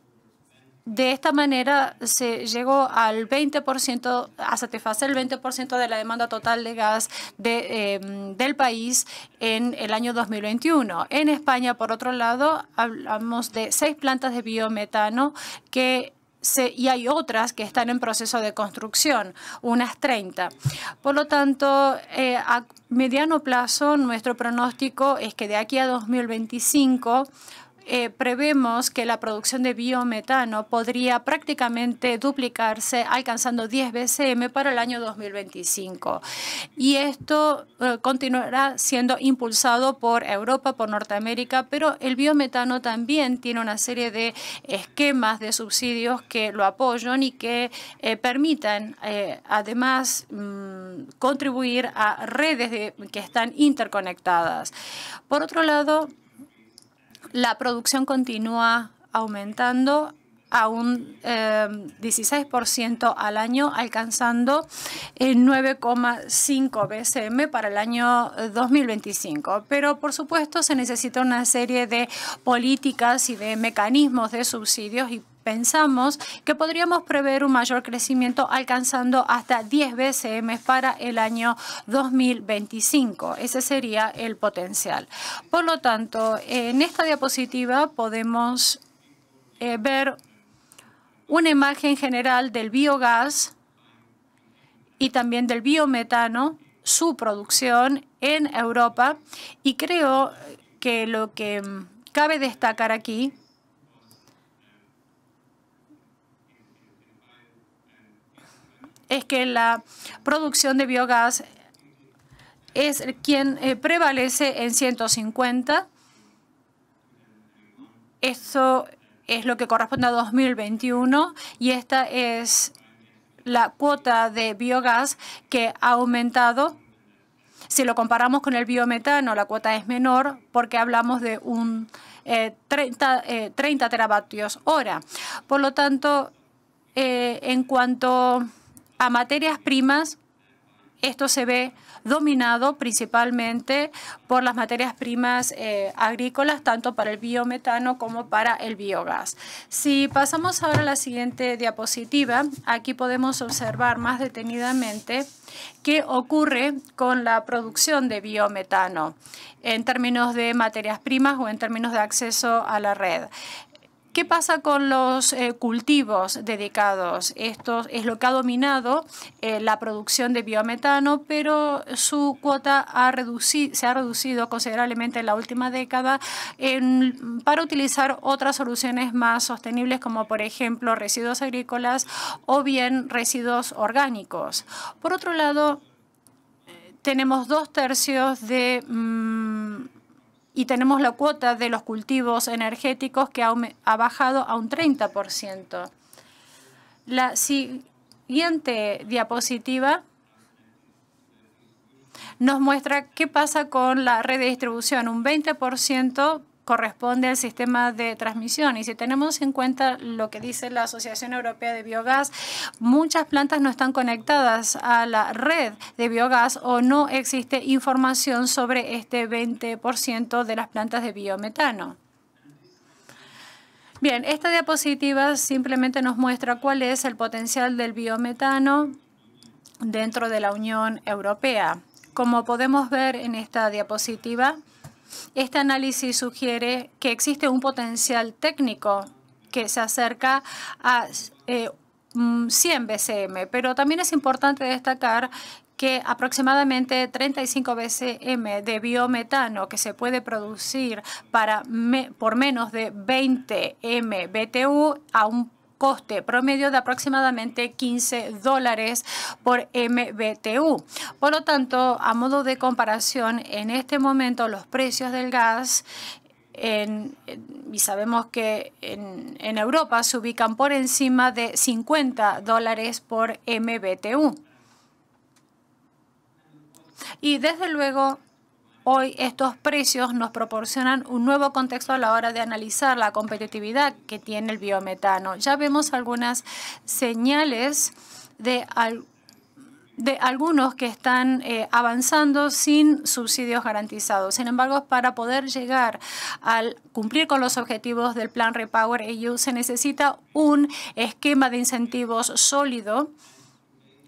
de esta manera se llegó al 20%, a satisfacer el 20% de la demanda total de gas em, del país en el año 2021. En España, por otro lado, hablamos de seis plantas de biometano que y hay otras que están en proceso de construcción, unas 30. Por lo tanto, eh, a mediano plazo, nuestro pronóstico es que de aquí a 2025 eh, prevemos que la producción de biometano podría prácticamente duplicarse, alcanzando 10 BCM para el año 2025. Y esto eh, continuará siendo impulsado por Europa, por Norteamérica, pero el biometano también tiene una serie de esquemas de subsidios que lo apoyan y que eh, permitan, además, mm, contribuir a redes que están interconectadas. Por otro lado, la producción continúa aumentando a un 16% eh, al año, alcanzando el 9,5 BCM para el año 2025. Pero, por supuesto, se necesita una serie de políticas y de mecanismos de subsidios y pensamos que podríamos prever un mayor crecimiento alcanzando hasta 10 BCM para el año 2025. Ese sería el potencial. Por lo tanto, en esta diapositiva podemos eh, ver una imagen general del biogás y también del biometano, su producción en Europa. Y creo que lo que cabe destacar aquí es que la producción de biogás es quien eh, prevalece en 150. Eso es lo que corresponde a 2021 y esta es la cuota de biogás que ha aumentado Si lo comparamos con el biometano, la cuota es menor porque hablamos de un 30, eh, 30 eh, teravatios hora. Por lo tanto, eh, en cuanto a materias primas, esto se ve dominado principalmente por las materias primas agrícolas, tanto para el biometano como para el biogás. Si pasamos ahora a la siguiente diapositiva, aquí podemos observar más detenidamente qué ocurre con la producción de biometano en términos de materias primas o en términos de acceso a la red. ¿Qué pasa con los eh, cultivos dedicados? Esto es lo que ha dominado eh, la producción de biometano, pero su cuota se ha reducido considerablemente en la última década para utilizar otras soluciones más sostenibles, como por ejemplo residuos agrícolas o bien residuos orgánicos. Por otro lado, eh, tenemos dos tercios de... Mm, y tenemos la cuota de los cultivos energéticos que ha, bajado a un 30%. La siguiente diapositiva nos muestra qué pasa con la red de distribución. Un 20% corresponde al sistema de transmisión. Y si tenemos en cuenta lo que dice la Asociación Europea de Biogás, muchas plantas no están conectadas a la red de biogás o no existe información sobre este 20% de las plantas de biometano. Bien, esta diapositiva simplemente nos muestra cuál es el potencial del biometano dentro de la Unión Europea. Como podemos ver en esta diapositiva, este análisis sugiere que existe un potencial técnico que se acerca a 100 eh, BCM, pero también es importante destacar que aproximadamente 35 BCM de biometano que se puede producir para por menos de 20 MBTU a un coste promedio de aproximadamente 15 dólares por MBTU. Por lo tanto, a modo de comparación, en este momento los precios del gas y sabemos que en, en, Europa se ubican por encima de 50 dólares por MBTU. Y desde luego Hoy estos precios nos proporcionan un nuevo contexto a la hora de analizar la competitividad que tiene el biometano. Ya vemos algunas señales de, de algunos que están eh, avanzando sin subsidios garantizados. Sin embargo, para poder llegar al cumplir con los objetivos del plan Repower EU se necesita un esquema de incentivos sólido,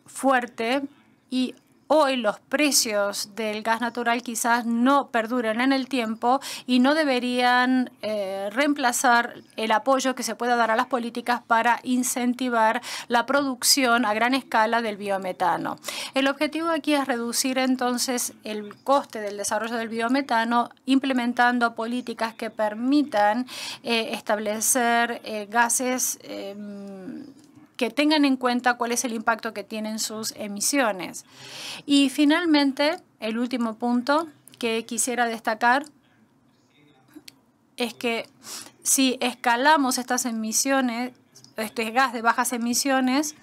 fuerte y Hoy los precios del gas natural quizás no perduren en el tiempo y no deberían eh, reemplazar el apoyo que se pueda dar a las políticas para incentivar la producción a gran escala del biometano. El objetivo aquí es reducir entonces el coste del desarrollo del biometano implementando políticas que permitan eh, establecer eh, gases em, que tengan en cuenta cuál es el impacto que tienen sus emisiones. Y finalmente, el último punto que quisiera destacar es que si escalamos estas emisiones, este gas de bajas emisiones,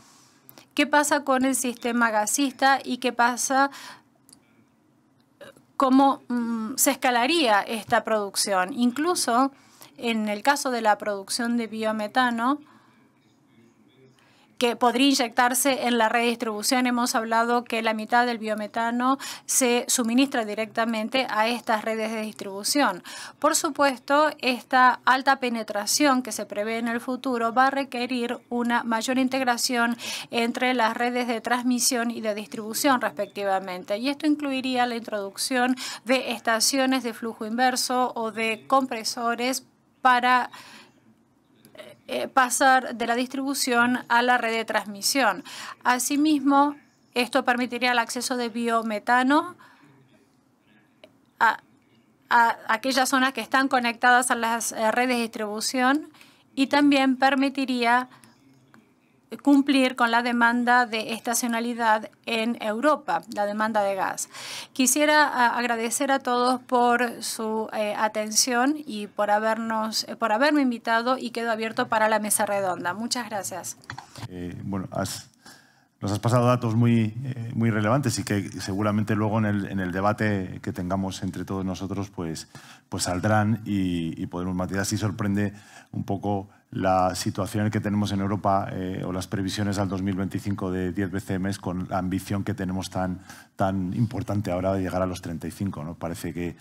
¿qué pasa con el sistema gasista y qué pasa cómo mm, se escalaría esta producción? Incluso en el caso de la producción de biometano, que podría inyectarse en la red de distribución. Hemos hablado que la mitad del biometano se suministra directamente a estas redes de distribución. Por supuesto, esta alta penetración que se prevé en el futuro va a requerir una mayor integración entre las redes de transmisión y de distribución respectivamente. Y esto incluiría la introducción de estaciones de flujo inverso o de compresores para eh, pasar de la distribución a la red de transmisión. Asimismo, esto permitiría el acceso de biometano a, aquellas zonas que están conectadas a las eh, redes de distribución y también permitiría cumplir con la demanda de estacionalidad en Europa, la demanda de gas. Quisiera agradecer a todos por su eh, atención y por, habernos, eh, por haberme invitado y quedo abierto para la mesa redonda. Muchas gracias. Eh, bueno, has, nos has pasado datos muy, eh, muy relevantes y que seguramente luego en el, en el, debate que tengamos entre todos nosotros pues, pues saldrán y, y podremos matizar. Si sorprende un poco la situación que tenemos en Europa eh, o las previsiones al 2025 de 10 BCMs con la ambición que tenemos tan, tan importante ahora de llegar a los 35. ¿no? Parece que,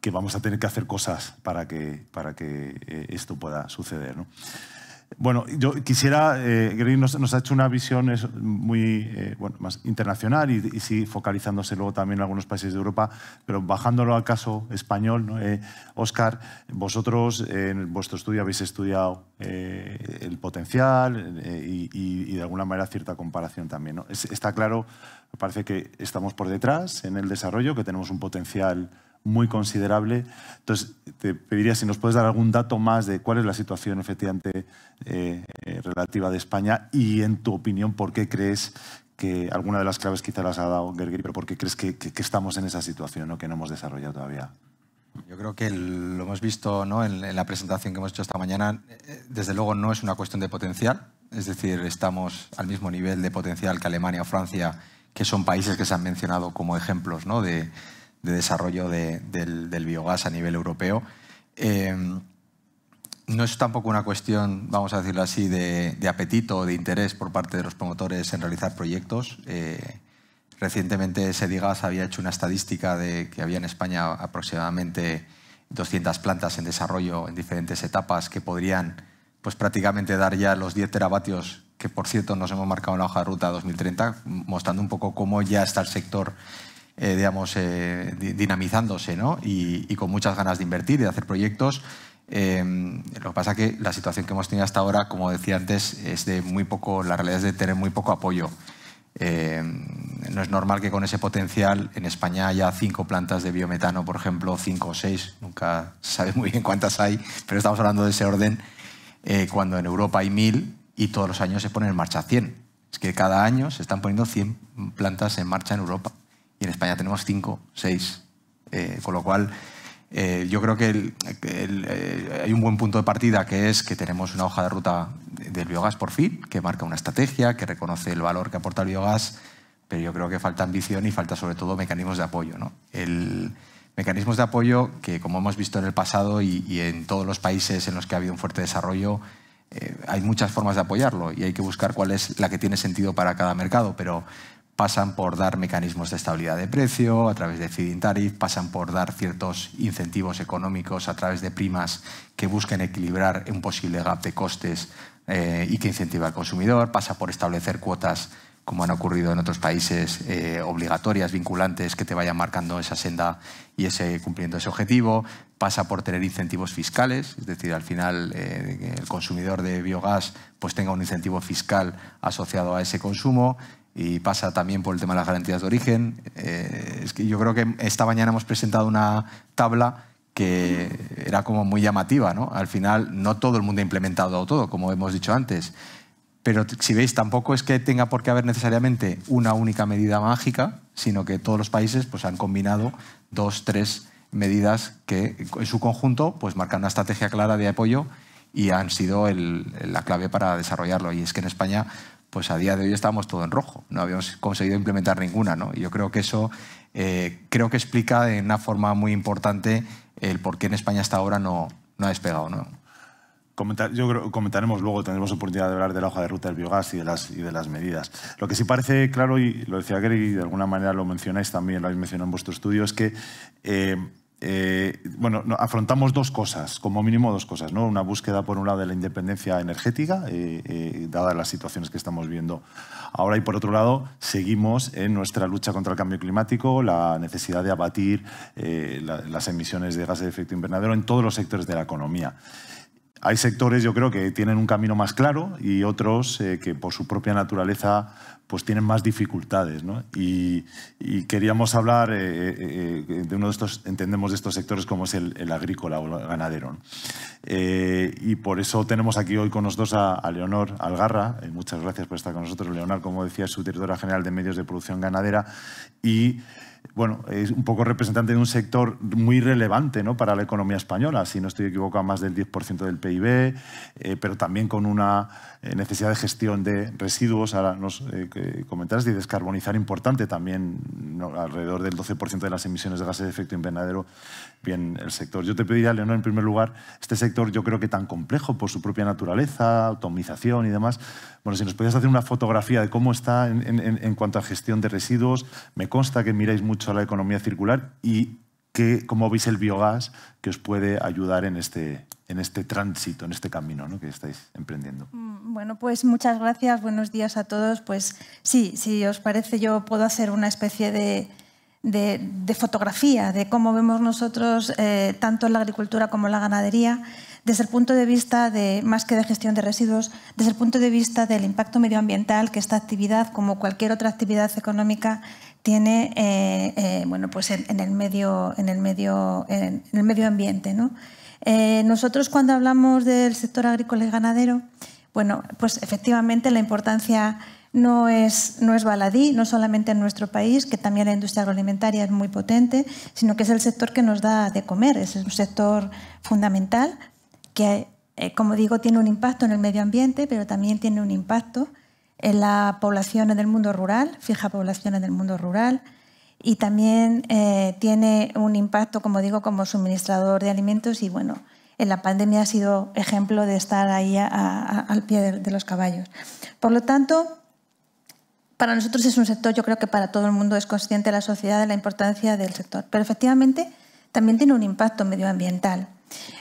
que vamos a tener que hacer cosas para que, para que eh, esto pueda suceder. ¿no? Bueno, yo quisiera, eh, Green nos, ha hecho una visión muy eh, bueno, más internacional y, sí focalizándose luego también en algunos países de Europa, pero bajándolo al caso español, ¿no? Oscar, eh, vosotros en vuestro estudio habéis estudiado eh, el potencial y, de alguna manera cierta comparación también. está claro, me parece que estamos por detrás en el desarrollo, que tenemos un potencial muy considerable. Entonces, te pediría si nos puedes dar algún dato más de cuál es la situación efectivamente eh, relativa de España y, en tu opinión, por qué crees que alguna de las claves quizá las ha dado Gergely, pero por qué crees que, estamos en esa situación, ¿no? que no hemos desarrollado todavía. Yo creo que lo hemos visto ¿no? en, en, la presentación que hemos hecho esta mañana. Eh, desde luego no es una cuestión de potencial, es decir, estamos al mismo nivel de potencial que Alemania o Francia, que son países que se han mencionado como ejemplos ¿no? de, de desarrollo del, biogás a nivel europeo. Eh, no es tampoco una cuestión, vamos a decirlo así, de, apetito o de interés por parte de los promotores en realizar proyectos. Eh, recientemente Sedigas había hecho una estadística de que había en España aproximadamente 200 plantas en desarrollo en diferentes etapas que podrían pues, prácticamente dar ya los 10 teravatios que, por cierto, nos hemos marcado en la hoja de ruta 2030, mostrando un poco cómo ya está el sector eh, digamos, eh, dinamizándose ¿no? y, con muchas ganas de invertir y de hacer proyectos. Eh, lo que pasa es que la situación que hemos tenido hasta ahora, como decía antes, es de muy poco, la realidad es de tener muy poco apoyo. no es normal que con ese potencial en España haya cinco plantas de biometano, por ejemplo, cinco o seis, nunca sabe muy bien cuántas hay, pero estamos hablando de ese orden, cuando en Europa hay mil y todos los años se ponen en marcha 100. Es que cada año se están poniendo 100 plantas en marcha en Europa y en España tenemos cinco, seis. Eh, con lo cual, eh, yo creo que eh, hay un buen punto de partida que es que tenemos una hoja de ruta del biogás por fin, que marca una estrategia, que reconoce el valor que aporta el biogás, pero yo creo que falta ambición y falta sobre todo mecanismos de apoyo. ¿no? Mecanismos de apoyo que, como hemos visto en el pasado y, y en todos los países en los que ha habido un fuerte desarrollo, hay muchas formas de apoyarlo y hay que buscar cuál es la que tiene sentido para cada mercado, pero pasan por dar mecanismos de estabilidad de precio a través de feed-in tariff, pasan por dar ciertos incentivos económicos a través de primas que busquen equilibrar un posible gap de costes eh, y que incentiva al consumidor, pasa por establecer cuotas como han ocurrido en otros países, eh, obligatorias, vinculantes, que te vayan marcando esa senda y ese, cumpliendo ese objetivo. Pasa por tener incentivos fiscales, es decir, al final eh, el consumidor de biogás pues, tenga un incentivo fiscal asociado a ese consumo y pasa también por el tema de las garantías de origen. Eh, es que yo creo que esta mañana hemos presentado una tabla que era como muy llamativa. ¿no? Al final, no todo el mundo ha implementado todo, como hemos dicho antes. Pero si veis, tampoco es que tenga por qué haber necesariamente una única medida mágica, sino que todos los países pues, han combinado dos, tres medidas que en su conjunto pues, marcan una estrategia clara de apoyo y han sido la clave para desarrollarlo. Y es que en España pues a día de hoy estamos todo en rojo. No habíamos conseguido implementar ninguna. ¿no? Y yo creo que eso eh, creo que explica de una forma muy importante el por qué en España hasta ahora no, no ha despegado. ¿no? Yo creo, comentaremos luego, tendremos oportunidad de hablar de la hoja de ruta del biogás y de las, y de las medidas. Lo que sí parece claro, y lo decía Gary, y de alguna manera lo mencionáis también, lo habéis mencionado en vuestro estudio, es que eh, eh, bueno, afrontamos dos cosas, como mínimo dos cosas. ¿no? Una búsqueda, por un lado, de la independencia energética, eh, eh, dadas las situaciones que estamos viendo ahora, y por otro lado, seguimos en nuestra lucha contra el cambio climático, la necesidad de abatir las emisiones de gases de efecto invernadero en todos los sectores de la economía. Hay sectores, yo creo, que tienen un camino más claro y otros que, por su propia naturaleza, pues tienen más dificultades. ¿no? Y, queríamos hablar eh, eh, eh, de uno de estos, entendemos de estos sectores como es el, agrícola o el ganadero. y por eso tenemos aquí hoy con nosotros a, Leonor Algarra. muchas gracias por estar con nosotros. Leonor, como decía, es subdirectora general de medios de producción ganadera y bueno, es un poco representante de un sector muy relevante ¿no? para la economía española, si no estoy equivocado, más del 10% del PIB, pero también con una necesidad de gestión de residuos. Ahora nos que comentas de descarbonizar importante también, alrededor del 12% de las emisiones de gases de efecto invernadero, bien el sector. Yo te pediría, Leonor, en primer lugar, este sector yo creo que tan complejo por su propia naturaleza, automatización y demás, bueno, si nos podías hacer una fotografía de cómo está en, en cuanto a gestión de residuos, me consta que miráis mucho a la economía circular y cómo veis el biogás que os puede ayudar en este, en este tránsito, en este camino ¿no? que estáis emprendiendo. Mm, bueno, pues muchas gracias, buenos días a todos. Pues sí, si os parece, yo puedo hacer una especie de, de, fotografía de cómo vemos nosotros eh, tanto la agricultura como la ganadería desde el punto de vista de, más que de gestión de residuos, desde el punto de vista del impacto medioambiental que esta actividad, como cualquier otra actividad económica, tiene eh, eh, bueno, pues en, el medio, en, el medio, en el medio ambiente. ¿no? Eh, nosotros cuando hablamos del sector agrícola y ganadero, bueno, pues efectivamente la importancia no es, no es baladí, no solamente en nuestro país, que también la industria agroalimentaria es muy potente, sino que es el sector que nos da de comer, es un sector fundamental que, como digo, tiene un impacto en el medio ambiente, pero también tiene un impacto en la población en el mundo rural, fija población en el mundo rural, y también eh, tiene un impacto, como digo, como suministrador de alimentos y bueno, en la pandemia ha sido ejemplo de estar ahí al pie de, los caballos. Por lo tanto, para nosotros es un sector, yo creo que para todo el mundo es consciente la sociedad de la importancia del sector, pero efectivamente también tiene un impacto medioambiental.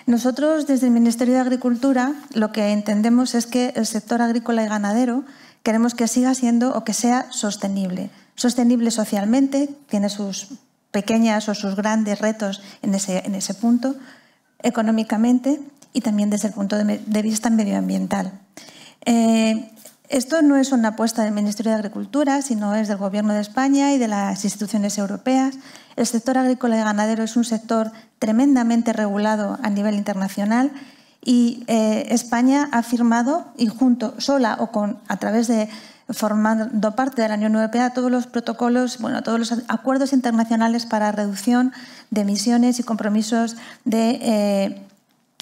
Nosotros desde el Ministerio de Agricultura lo que entendemos es que el sector agrícola y ganadero queremos que siga siendo o que sea sostenible. Sostenible socialmente, tiene sus pequeñas o sus grandes retos en ese, en ese punto, económicamente y también desde el punto de, vista medioambiental. Eh, esto no es una apuesta del Ministerio de Agricultura, sino es del Gobierno de España y de las instituciones europeas. El sector agrícola y ganadero es un sector tremendamente regulado a nivel internacional y eh, España ha firmado, y junto, sola o con, a través de formando parte de la Unión Europea, todos los protocolos, bueno, todos los acuerdos internacionales para reducción de emisiones y compromisos de eh,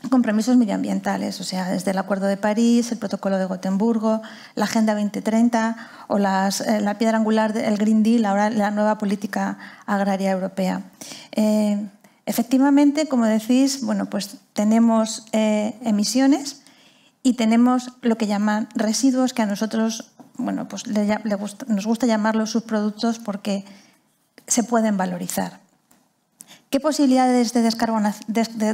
compromisos medioambientales, o sea, desde el Acuerdo de París, el Protocolo de Gotemburgo, la Agenda 2030 o las, eh, la piedra angular del Green Deal, ahora la nueva política agraria europea. Efectivamente, como decís, bueno, pues tenemos eh, emisiones y tenemos lo que llaman residuos, que a nosotros bueno, pues nos gusta llamarlos subproductos porque se pueden valorizar. ¿Qué posibilidades de,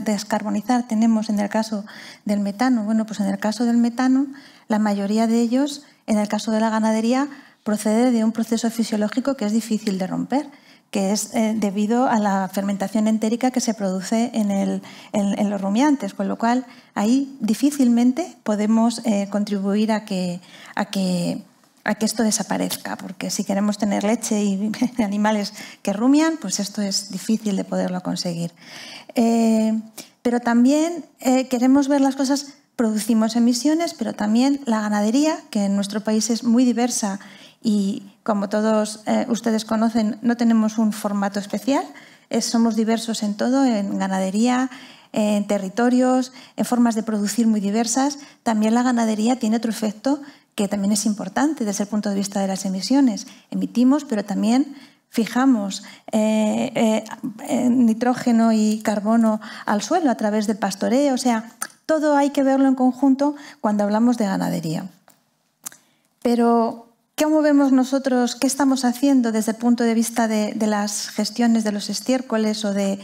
descarbonizar tenemos en el caso del metano? Bueno, pues en el caso del metano, la mayoría de ellos, en el caso de la ganadería, procede de un proceso fisiológico que es difícil de romper que es eh, debido a la fermentación entérica que se produce en, los rumiantes, con lo cual ahí difícilmente podemos eh, contribuir a que, a, que, a que esto desaparezca, porque si queremos tener leche y <laughs> animales que rumian, pues esto es difícil de poderlo conseguir. Eh, pero también queremos ver las cosas, producimos emisiones, pero también la ganadería, que en nuestro país es muy diversa y como todos eh, ustedes conocen, no tenemos un formato especial, somos diversos en todo, en ganadería, en territorios, en formas de producir muy diversas. También la ganadería tiene otro efecto que también es importante desde el punto de vista de las emisiones. Emitimos, pero también fijamos eh, eh, nitrógeno y carbono al suelo a través del pastoreo. O sea, todo hay que verlo en conjunto cuando hablamos de ganadería. Pero ¿Cómo vemos nosotros qué estamos haciendo desde el punto de vista de, las gestiones de los estiércoles o de,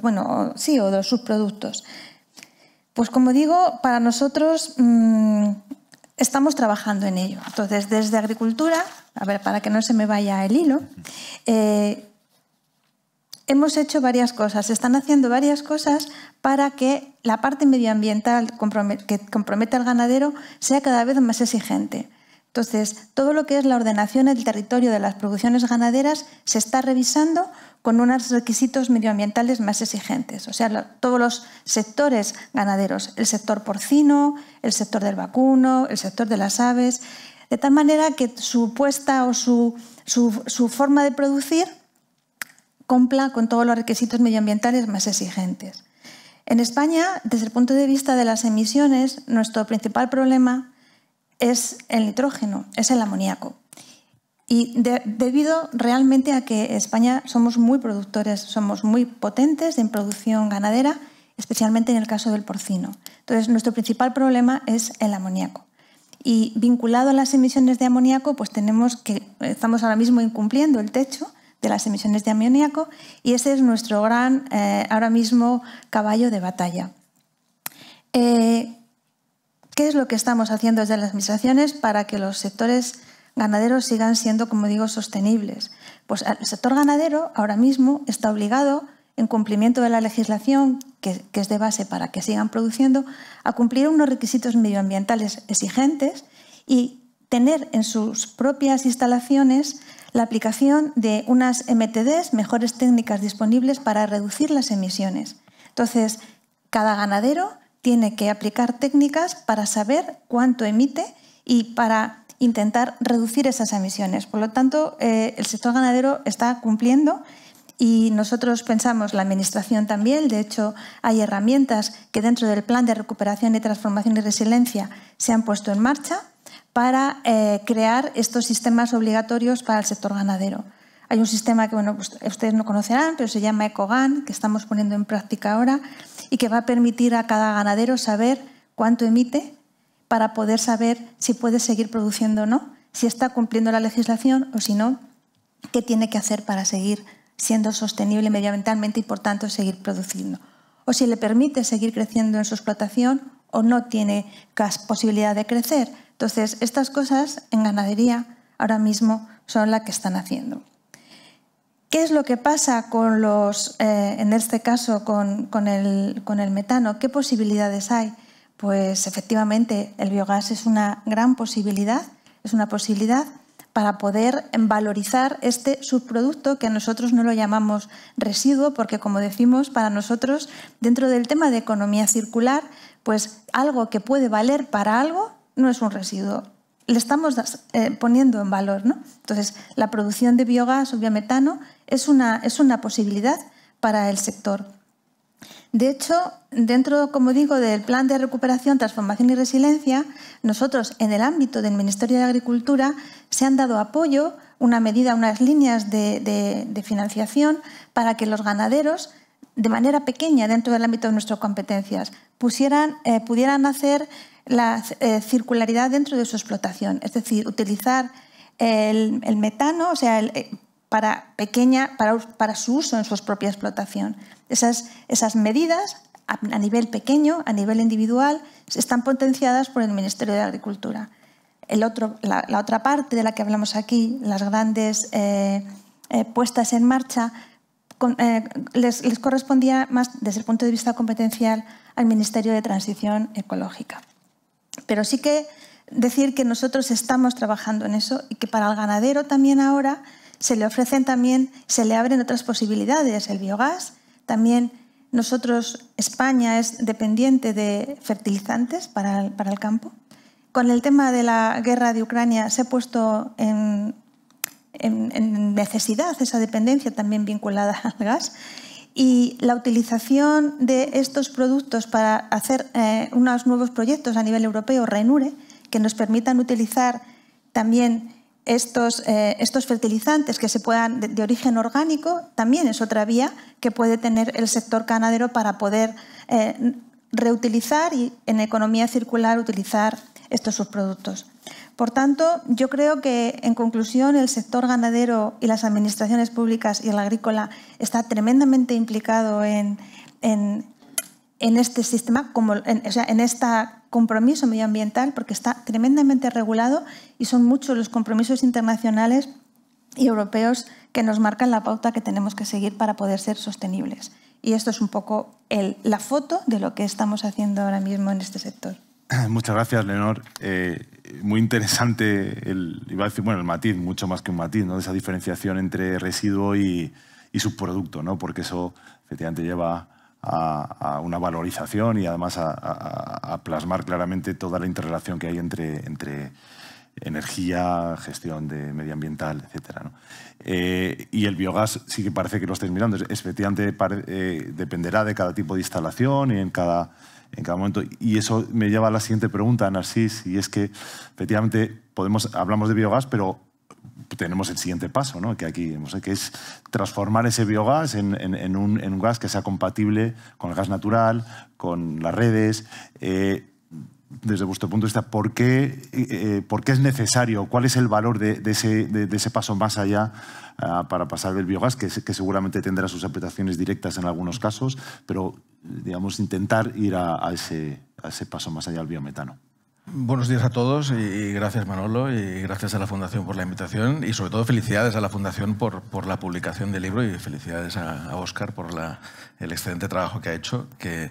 bueno, sí, o de los subproductos? Pues como digo, para nosotros mm, estamos trabajando en ello. Entonces, desde agricultura, a ver, para que no se me vaya el hilo, eh, hemos hecho varias cosas, se están haciendo varias cosas para que la parte medioambiental que compromete al ganadero sea cada vez más exigente. Entonces, todo lo que es la ordenación del territorio de las producciones ganaderas se está revisando con unos requisitos medioambientales más exigentes. O sea, todos los sectores ganaderos, el sector porcino, el sector del vacuno, el sector de las aves, de tal manera que su puesta o su, su forma de producir cumpla con todos los requisitos medioambientales más exigentes. En España, desde el punto de vista de las emisiones, nuestro principal problema es el nitrógeno, es el amoníaco. Y debido realmente a que España somos muy productores, somos muy potentes en producción ganadera, especialmente en el caso del porcino. Entonces, nuestro principal problema es el amoníaco. Y vinculado a las emisiones de amoníaco, pues tenemos que, estamos ahora mismo incumpliendo el techo de las emisiones de amoníaco y ese es nuestro gran, eh, ahora mismo, caballo de batalla. Eh, ¿Qué es lo que estamos haciendo desde las administraciones para que los sectores ganaderos sigan siendo, como digo, sostenibles? Pues el sector ganadero ahora mismo está obligado, en cumplimiento de la legislación que, es de base para que sigan produciendo, a cumplir unos requisitos medioambientales exigentes y tener en sus propias instalaciones la aplicación de unas MTDs, mejores técnicas disponibles para reducir las emisiones. Entonces, cada ganadero tiene que aplicar técnicas para saber cuánto emite y para intentar reducir esas emisiones. Por lo tanto, eh, el sector ganadero está cumpliendo y nosotros pensamos, la Administración también, de hecho hay herramientas que dentro del Plan de Recuperación y Transformación y Resiliencia se han puesto en marcha para eh, crear estos sistemas obligatorios para el sector ganadero. Hay un sistema que bueno, pues ustedes no conocerán, pero se llama EcoGAN, que estamos poniendo en práctica ahora y que va a permitir a cada ganadero saber cuánto emite para poder saber si puede seguir produciendo o no, si está cumpliendo la legislación o si no, qué tiene que hacer para seguir siendo sostenible medioambientalmente y por tanto seguir produciendo. O si le permite seguir creciendo en su explotación o no tiene posibilidad de crecer. Entonces, estas cosas en ganadería ahora mismo son las que están haciendo. ¿Qué es lo que pasa con los, eh, en este caso con, el, con el metano? ¿Qué posibilidades hay? Pues efectivamente el biogás es una gran posibilidad, es una posibilidad para poder valorizar este subproducto que nosotros no lo llamamos residuo, porque como decimos, para nosotros, dentro del tema de economía circular, pues algo que puede valer para algo no es un residuo. Le estamos eh, poniendo en valor. ¿no? Entonces, la producción de biogás o biometano es una, es una posibilidad para el sector. De hecho, dentro, como digo, del Plan de Recuperación, Transformación y Resiliencia, nosotros en el ámbito del Ministerio de Agricultura se han dado apoyo, una medida, unas líneas de, financiación para que los ganaderos, de manera pequeña dentro del ámbito de nuestras competencias, eh, pudieran hacer la eh, circularidad dentro de su explotación, es decir, utilizar el, metano, o sea, eh, para, pequeña, para, para, su uso en su propia explotación. Esas, esas medidas a, nivel pequeño, a nivel individual, están potenciadas por el Ministerio de Agricultura. El otro, la, otra parte de la que hablamos aquí, las grandes puestas en marcha, les, les correspondía más desde el punto de vista competencial al Ministerio de Transición Ecológica. Pero sí que decir que nosotros estamos trabajando en eso y que para el ganadero también ahora se le ofrecen también, se le abren otras posibilidades, el biogás, también nosotros, España es dependiente de fertilizantes para para el campo. Con el tema de la guerra de Ucrania se ha puesto en, en, necesidad esa dependencia también vinculada al gas y la utilización de estos productos para hacer eh, unos nuevos proyectos a nivel europeo, RENURE, que nos permitan utilizar también estos, eh, estos fertilizantes que se puedan de, origen orgánico, también es otra vía que puede tener el sector ganadero para poder eh, reutilizar y en economía circular utilizar estos subproductos. Por tanto, yo creo que, en conclusión, el sector ganadero y las administraciones públicas y el agrícola está tremendamente implicado en, este sistema, como, en, o sea, en este compromiso medioambiental, porque está tremendamente regulado y son muchos los compromisos internacionales y europeos que nos marcan la pauta que tenemos que seguir para poder ser sostenibles. Y esto es un poco la foto de lo que estamos haciendo ahora mismo en este sector. <laughs> Muchas gracias, Leonor. Eh, muy interesante el, bueno, el matiz, mucho más que un matiz, ¿no? esa diferenciación entre residuo y, subproducto, ¿no? porque eso efectivamente lleva a, una valorización y además a, plasmar claramente toda la interrelación que hay entre, entre energía, gestión de medioambiental, etc. Eh, y el biogás sí que parece que lo estáis mirando. Efectivamente, eh, dependerá de cada tipo de instalación y en cada en cada momento. Y eso me lleva a la siguiente pregunta, Narcis, y es que efectivamente podemos, hablamos de biogás, pero tenemos el siguiente paso, ¿no? que aquí que es transformar ese biogás en, un, gas que sea compatible con el gas natural, con las redes. Eh, desde vuestro punto de vista, ¿por qué, eh, ¿por qué es necesario? ¿Cuál es el valor de, ese, de, ese, paso más allá ah, para pasar del biogás, que, que, seguramente tendrá sus aplicaciones directas en algunos casos, pero digamos, intentar ir a, ese, a ese paso más allá del biometano? Buenos días a todos y gracias Manolo y gracias a la Fundación por la invitación y sobre todo felicidades a la Fundación por, por la publicación del libro y felicidades a, Oscar por la, el excelente trabajo que ha hecho, que,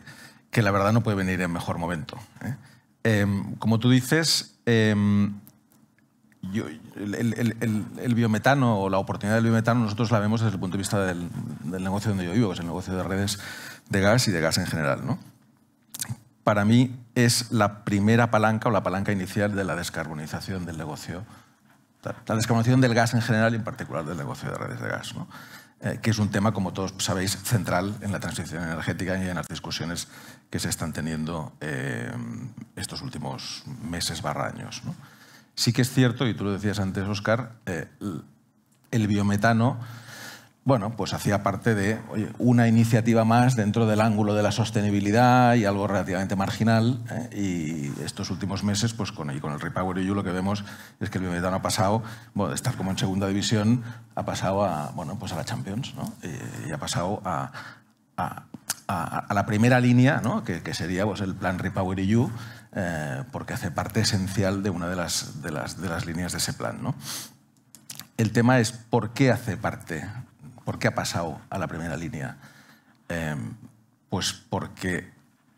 que, la verdad no puede venir en mejor momento. ¿eh? Em, como tú dices, em, el, biometano o la oportunidad del biometano nosotros la vemos desde el punto de vista del, del negocio donde yo vivo, que es el negocio de redes de gas y de gas en general. ¿no? para mí es la primera palanca o la palanca inicial de la descarbonización del negocio. La descarbonización del gas en general y en particular del negocio de redes de gas, eh, que es un tema, como todos sabéis, central en la transición energética y en las discusiones que se están teniendo eh, estos últimos meses barra años. Sí que es cierto, y tú lo decías antes, Oscar, eh, el biometano bueno, pues hacía parte de una iniciativa más dentro del ángulo de la sostenibilidad y algo relativamente marginal. ¿eh? Y estos últimos meses, pues con, el Repower EU lo que vemos es que el biometano ha pasado, bueno, de estar como en segunda división, ha pasado a, bueno, pues a la Champions, ¿no? y, ha pasado a, a, la primera línea, ¿no? que, que, sería pues, el plan Repower EU, eh, porque hace parte esencial de una de las, de las, de las líneas de ese plan. ¿no? El tema es por qué hace parte ¿Por qué ha pasado a la primera línea? Em, pues porque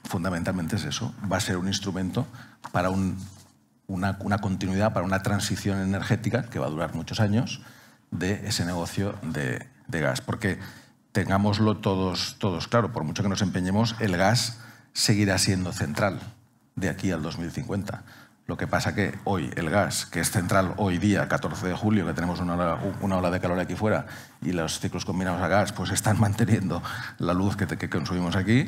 fundamentalmente es eso, va a ser un instrumento para una, continuidad, para una transición energética que va a durar muchos años de ese negocio de, gas. Porque tengámoslo todos, todos claro, por mucho que nos empeñemos, el gas seguirá siendo central de aquí al 2050. Lo que pasa que hoy el gas, que es central hoy día, 14 de julio, que tenemos una ola, de calor aquí fuera y los ciclos combinados a gas, pues están <laughs> manteniendo la luz que, consumimos aquí.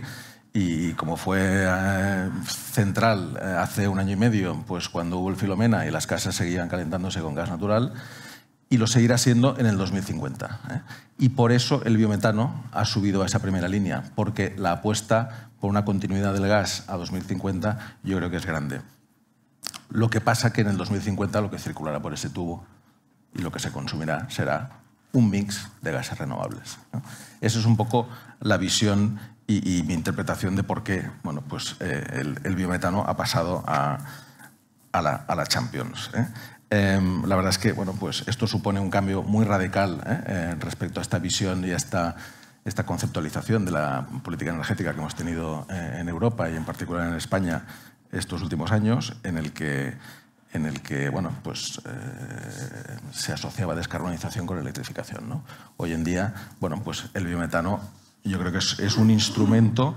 Y como fue eh, central eh, hace un año y medio, pues cuando hubo el Filomena y las casas seguían calentándose con gas natural, y lo seguirá siendo en el 2050. ¿eh? Y por eso el biometano ha subido a esa primera línea, porque la apuesta por una continuidad del gas a 2050 yo creo que es grande. Lo que pasa que en el 2050 lo que circulará por ese tubo y lo que se consumirá será un mix de gases renovables. Esa es un poco la visión y, mi interpretación de por qué bueno, pues, eh, el, biometano ha pasado a, la, Champions. ¿eh? Em, la verdad es que bueno, pues esto supone un cambio muy radical ¿eh? respecto a esta visión y a esta conceptualización de la política energética que hemos tenido en Europa y en particular en España estos últimos años en el que, en el que bueno, pues, eh, se asociaba descarbonización con electrificación. Hoy en día bueno, pues el biometano yo creo que es, un instrumento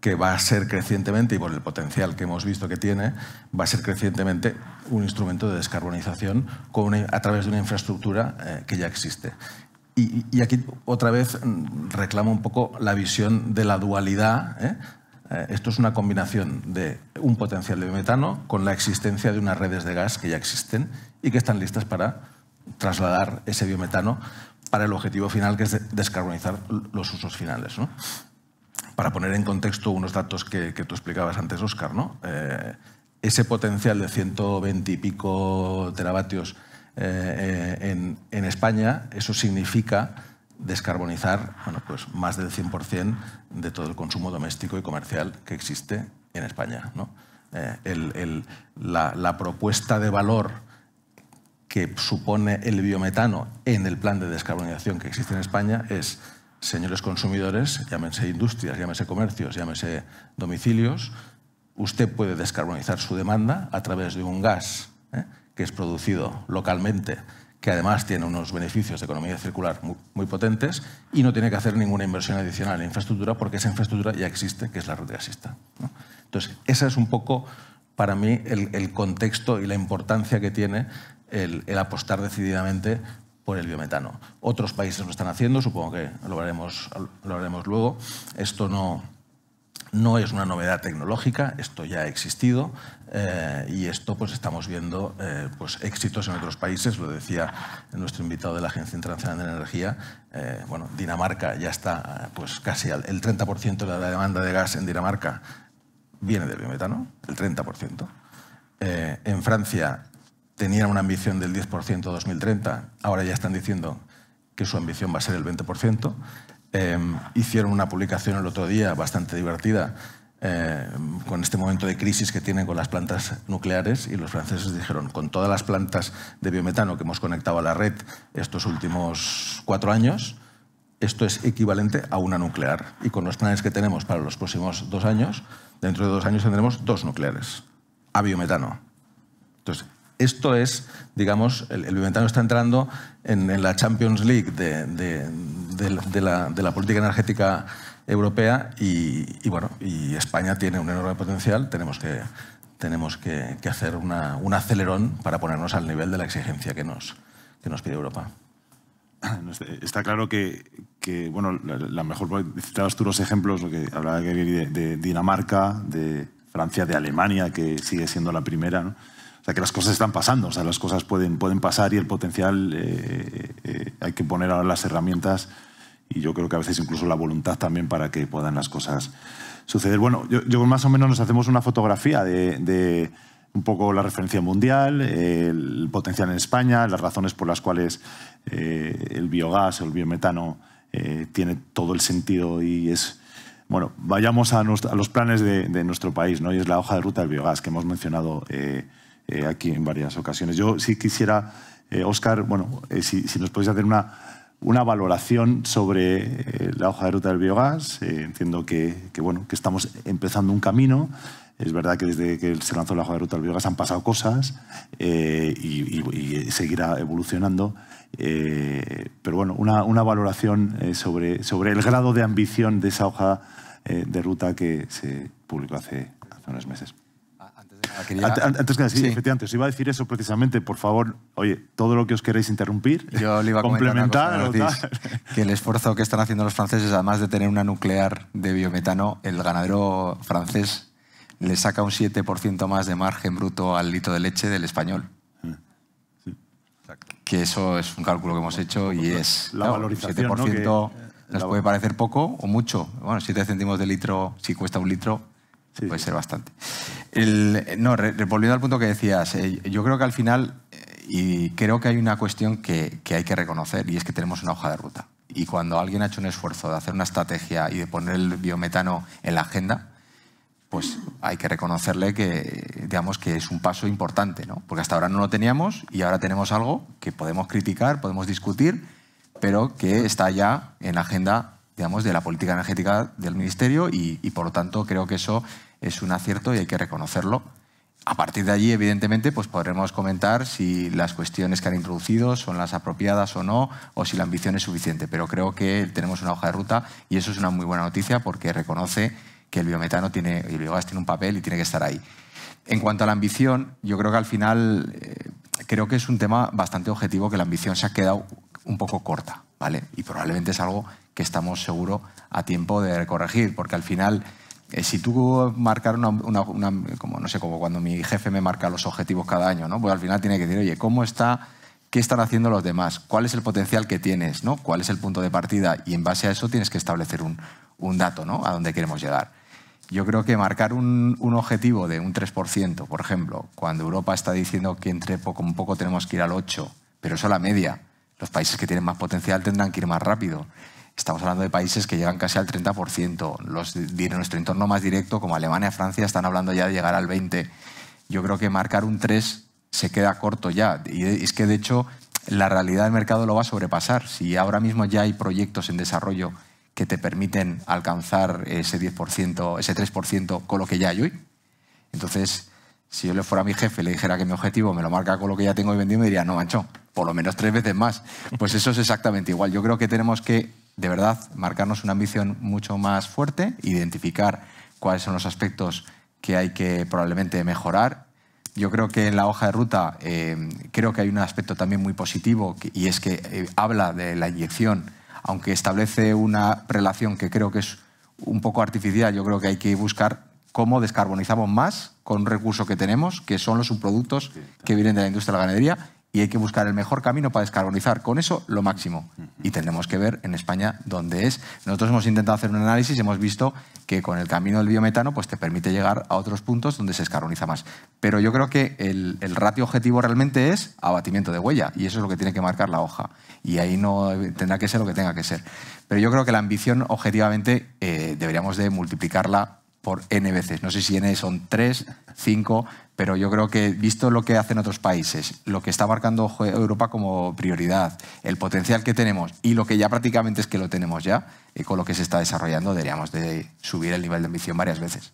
que va a ser crecientemente, y por el potencial que hemos visto que tiene, va a ser crecientemente un instrumento de descarbonización con a través de una infraestructura eh, que ya existe. Y, y, aquí otra vez mm, reclamo un poco la visión de la dualidad ¿eh? Eh, esto es una combinación de un potencial de biometano con la existencia de unas redes de gas que ya existen y que están listas para trasladar ese biometano para el objetivo final, que es descarbonizar los usos finales. Para poner en contexto unos datos que, tú explicabas antes, Oscar, ¿no? Eh, ese potencial de 120 y pico teravatios eh, en España, eso significa descarbonizar bueno, pues más del 100% de todo el consumo doméstico y comercial que existe en España. ¿no? Eh, la, propuesta de valor que supone el biometano en el plan de descarbonización que existe en España es, señores consumidores, llámense industrias, llámense comercios, llámense domicilios, usted puede descarbonizar su demanda a través de un gas ¿eh? que es producido localmente que además tiene unos beneficios de economía circular muy, potentes y no tiene que hacer ninguna inversión adicional en infraestructura porque esa infraestructura ya existe, que es la red gasista. Entonces, ese es un poco para mí el, contexto y la importancia que tiene el, apostar decididamente por el biometano. Otros países lo están haciendo, supongo que lo haremos, lo haremos luego. Esto no, No es una novedad tecnológica, esto ya ha existido eh, y esto pues estamos viendo eh, pues, éxitos en otros países, lo decía nuestro invitado de la Agencia Internacional de Energía, eh, bueno, Dinamarca ya está pues casi al, el 30% de la demanda de gas en Dinamarca viene del biometano, el 30%. en Francia tenían una ambición del 10% 2030, ahora ya están diciendo que su ambición va a ser el 20%. Em, hicieron una publicación el otro día bastante divertida em, con este momento de crisis que tienen con las plantas nucleares y los franceses dijeron, con todas las plantas de biometano que hemos conectado a la red estos últimos cuatro años, esto es equivalente a una nuclear. Y con los planes que tenemos para los próximos dos años, dentro de dos años tendremos dos nucleares a biometano. Entonces, esto es, digamos, el, biometano está entrando en, la Champions League de, la, política energética europea y, bueno, y España tiene un enorme potencial. Tenemos que, tenemos que, hacer un acelerón para ponernos al nivel de la exigencia que nos, que nos pide Europa. Está claro que, bueno, la, mejor, citabas tú los ejemplos, lo que hablaba de, de Dinamarca, de Francia, de Alemania, que sigue siendo la primera, ¿no? O sea, que las cosas están pasando, o sea, las cosas pueden, pueden pasar y el potencial eh, eh, hay que poner ahora las herramientas y yo creo que a veces incluso la voluntad también para que puedan las cosas suceder. Bueno, yo, más o menos nos hacemos una fotografía de, un poco la referencia mundial, el potencial en España, las razones por las cuales eh, el biogás o el biometano tiene todo el sentido y es... Bueno, vayamos a, los planes de, nuestro país, ¿no? Y es la hoja de ruta del biogás que hemos mencionado eh, aquí en varias ocasiones. Yo sí quisiera, Oscar, eh, bueno, eh, si, nos podéis hacer una, una valoración sobre la hoja de ruta del biogás. entiendo que, bueno, que estamos empezando un camino. Es verdad que desde que se lanzó la hoja de ruta del biogás han pasado cosas y, seguirá evolucionando. pero bueno, una, una valoración sobre, sobre el grado de ambición de esa hoja de ruta que se publicó hace, hace unos meses. Antes que decir, efectivamente, os iba a decir eso precisamente. Por favor, oye, todo lo que os queréis interrumpir, Yo le iba a complementar. que el esfuerzo que están haciendo los franceses, además de tener una nuclear de biometano, el ganadero francés le saca un 7% más de margen bruto al litro de leche del español. Que eso es un cálculo que hemos hecho y es. La valorización. 7% nos puede parecer poco o mucho. Bueno, 7 céntimos de litro, si cuesta un litro, puede ser bastante. No, volviendo al punto que decías, eh, yo creo que al final, eh, y creo que hay una cuestión que, hay que reconocer, y es que tenemos una hoja de ruta. Y cuando alguien ha hecho un esfuerzo de hacer una estrategia y de poner el biometano en la agenda, pues hay que reconocerle que, digamos, que es un paso importante, ¿no? Porque hasta ahora no lo teníamos y ahora tenemos algo que podemos criticar, podemos discutir, pero que está ya en la agenda digamos, de la política energética del Ministerio y, por lo tanto creo que eso es un acierto y hay que reconocerlo. A partir de allí, evidentemente, pues podremos comentar si las cuestiones que han introducido son las apropiadas o no, o si la ambición es suficiente. Pero creo que tenemos una hoja de ruta y eso es una muy buena noticia porque reconoce que el biometano tiene, el biogás tiene un papel y tiene que estar ahí. En cuanto a la ambición, yo creo que al final eh, creo que es un tema bastante objetivo que la ambición se ha quedado un poco corta, ¿vale? Y probablemente es algo que estamos seguro a tiempo de corregir, porque al final, eh, si tú marcar una, como no sé, como cuando mi jefe me marca los objetivos cada año, ¿no? Pues al final tiene que decir, oye, ¿cómo está? ¿Qué están haciendo los demás? ¿Cuál es el potencial que tienes? ¿no? ¿Cuál es el punto de partida? Y en base a eso tienes que establecer un, un dato, ¿no? A dónde queremos llegar. Yo creo que marcar un, un, objetivo de un 3%, por ejemplo, cuando Europa está diciendo que entre poco, un poco tenemos que ir al 8%, pero eso a la media. Los países que tienen más potencial tendrán que ir más rápido. Estamos hablando de países que llegan casi al 30%. Los nuestro entorno más directo, como Alemania, Francia, están hablando ya de llegar al 20%. Yo creo que marcar un 3 se queda corto ya. Y es que, de hecho, la realidad del mercado lo va a sobrepasar. Si ahora mismo ya hay proyectos en desarrollo que te permiten alcanzar ese 10%, ese 3% con lo que ya hay hoy. Entonces, si yo le fuera a mi jefe y le dijera que mi objetivo me lo marca con lo que ya tengo hoy vendido, me diría, no, mancho, por lo menos tres veces más. Pues eso es exactamente igual. Yo creo que tenemos que de verdad marcarnos una ambición mucho más fuerte, identificar cuáles son los aspectos que hay que probablemente mejorar. Yo creo que en la hoja de ruta eh, creo que hay un aspecto también muy positivo y es que eh, habla de la inyección, aunque establece una relación que creo que es un poco artificial. Yo creo que hay que buscar cómo descarbonizamos más con un recurso que tenemos, que son los subproductos que vienen de la industria de la ganadería, y hay que buscar el mejor camino para descarbonizar. Con eso, lo máximo. Y tendremos que ver en España dónde es. Nosotros hemos intentado hacer un análisis hemos visto que con el camino del biometano pues, te permite llegar a otros puntos donde se descarboniza más. Pero yo creo que el, ratio objetivo realmente es abatimiento de huella, y eso es lo que tiene que marcar la hoja. Y ahí no tendrá que ser lo que tenga que ser. Pero yo creo que la ambición, objetivamente, eh, deberíamos de multiplicarla por N veces. No sé si N son 3, 5, pero yo creo que visto lo que hacen otros países, lo que está marcando Europa como prioridad, el potencial que tenemos y lo que ya prácticamente es que lo tenemos ya, y con lo que se está desarrollando, deberíamos de subir el nivel de ambición varias veces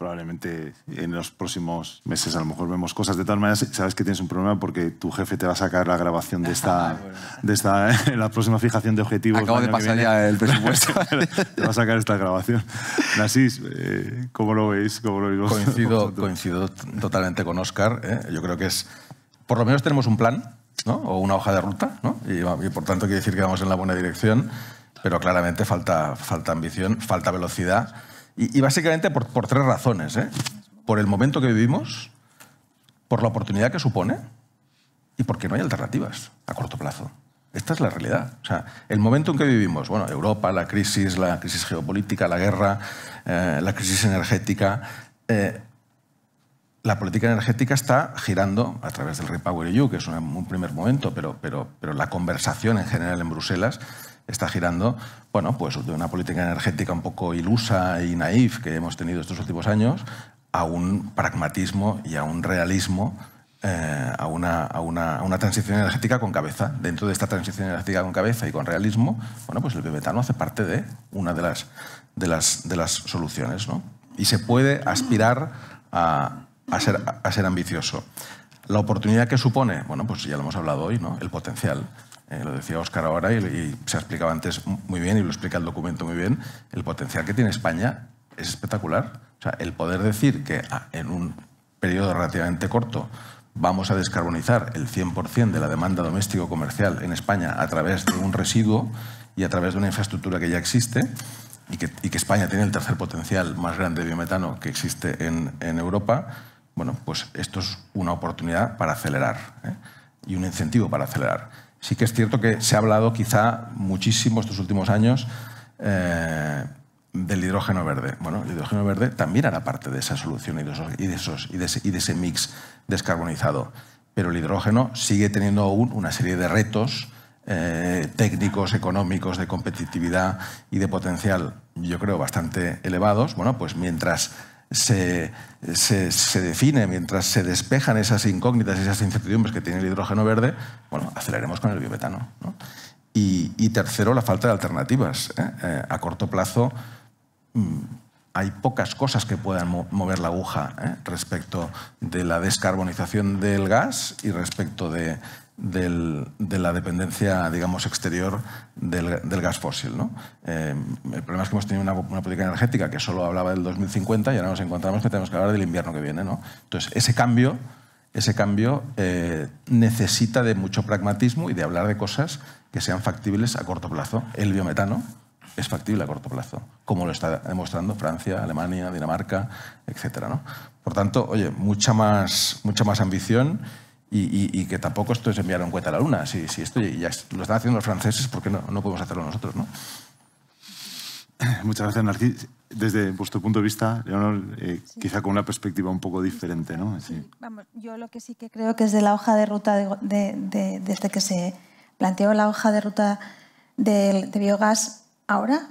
probablemente en los próximos meses a lo mejor vemos cosas. De todas maneras, sabes que tienes un problema porque tu jefe te va a sacar la grabación de esta, <laughs> de esta la próxima fijación de objetivos. Acabo de pasar ya el presupuesto. <laughs> te va a sacar esta grabación. Nasís, eh, ¿cómo lo veis? ¿Cómo lo coincido, <laughs> coincido totalmente con Oscar. ¿eh? Yo creo que es, por lo menos tenemos un plan ¿no? o una hoja de ruta ¿no? y, y por tanto quiere decir que vamos en la buena dirección, pero claramente falta, falta ambición, falta velocidad y, básicamente por, tres razones. ¿eh? Por el momento que vivimos, por la oportunidad que supone y porque no hay alternativas a corto plazo. Esta es la realidad. O sea, el momento en que vivimos, bueno, Europa, la crisis, la crisis geopolítica, la guerra, eh, la crisis energética, eh, la política energética está girando a través del Repower EU, que es un, primer momento, pero, pero, pero la conversación en general en Bruselas está girando, bueno, pues de una política energética un poco ilusa y naif que hemos tenido estos últimos años a un pragmatismo y a un realismo, eh, a, una, a, una, una, transición energética con cabeza. Dentro de esta transición energética con cabeza y con realismo, bueno, pues el biometano hace parte de una de las, de las, de las soluciones. ¿no? Y se puede aspirar a, a, ser, a ser ambicioso. La oportunidad que supone, bueno, pues ya lo hemos hablado hoy, ¿no? el potencial. Eh, lo decía Óscar ahora y, se ha explicado antes muy bien y lo explica el documento muy bien, el potencial que tiene España es espectacular. O sea, el poder decir que ah, en un periodo relativamente corto vamos a descarbonizar el 100% de la demanda doméstico-comercial en España a través de un residuo y a través de una infraestructura que ya existe y que, España tiene el tercer potencial más grande de biometano que existe en, Europa, bueno, pues esto es una oportunidad para acelerar ¿eh? y un incentivo para acelerar. Sí que es cierto que se ha hablado quizá muchísimo estos últimos años eh, del hidrógeno verde. Bueno, el hidrógeno verde también era parte de esa solución y de, esos, y, de, ese, mix descarbonizado. Pero el hidrógeno sigue teniendo aún una serie de retos eh, técnicos, económicos, de competitividad y de potencial, yo creo, bastante elevados. Bueno, pues mientras se, se, define, mientras se despejan esas incógnitas y esas incertidumbres que tiene el hidrógeno verde, bueno, aceleremos con el biometano. Y, tercero, la falta de alternativas. ¿eh? Eh, a corto plazo mm, hay pocas cosas que puedan mover la aguja ¿eh? respecto de la descarbonización del gas y respecto de, de la dependencia, digamos, exterior del, gas fósil. ¿no? Eh, el problema es que hemos tenido una, política energética que solo hablaba del 2050 y ahora nos encontramos que tenemos que hablar del invierno que viene. ¿no? Entonces, ese cambio, ese cambio eh, necesita de mucho pragmatismo y de hablar de cosas que sean factibles a corto plazo. El biometano es factible a corto plazo, como lo está demostrando Francia, Alemania, Dinamarca, etc. ¿no? Por tanto, oye, mucha más, mucha más ambición y, que tampoco esto es enviar un cohete a la luna. Si, si esto ya lo están haciendo los franceses, ¿por qué no, no podemos hacerlo nosotros? ¿no? <clears throat> Muchas gracias, Narcís. Desde vuestro punto de vista, Leonor, eh, quizá con una perspectiva un poco diferente, ¿no? Vamos, yo lo que sí que creo que es de la hoja de ruta, de, desde que se planteó la hoja de ruta de, biogás, ahora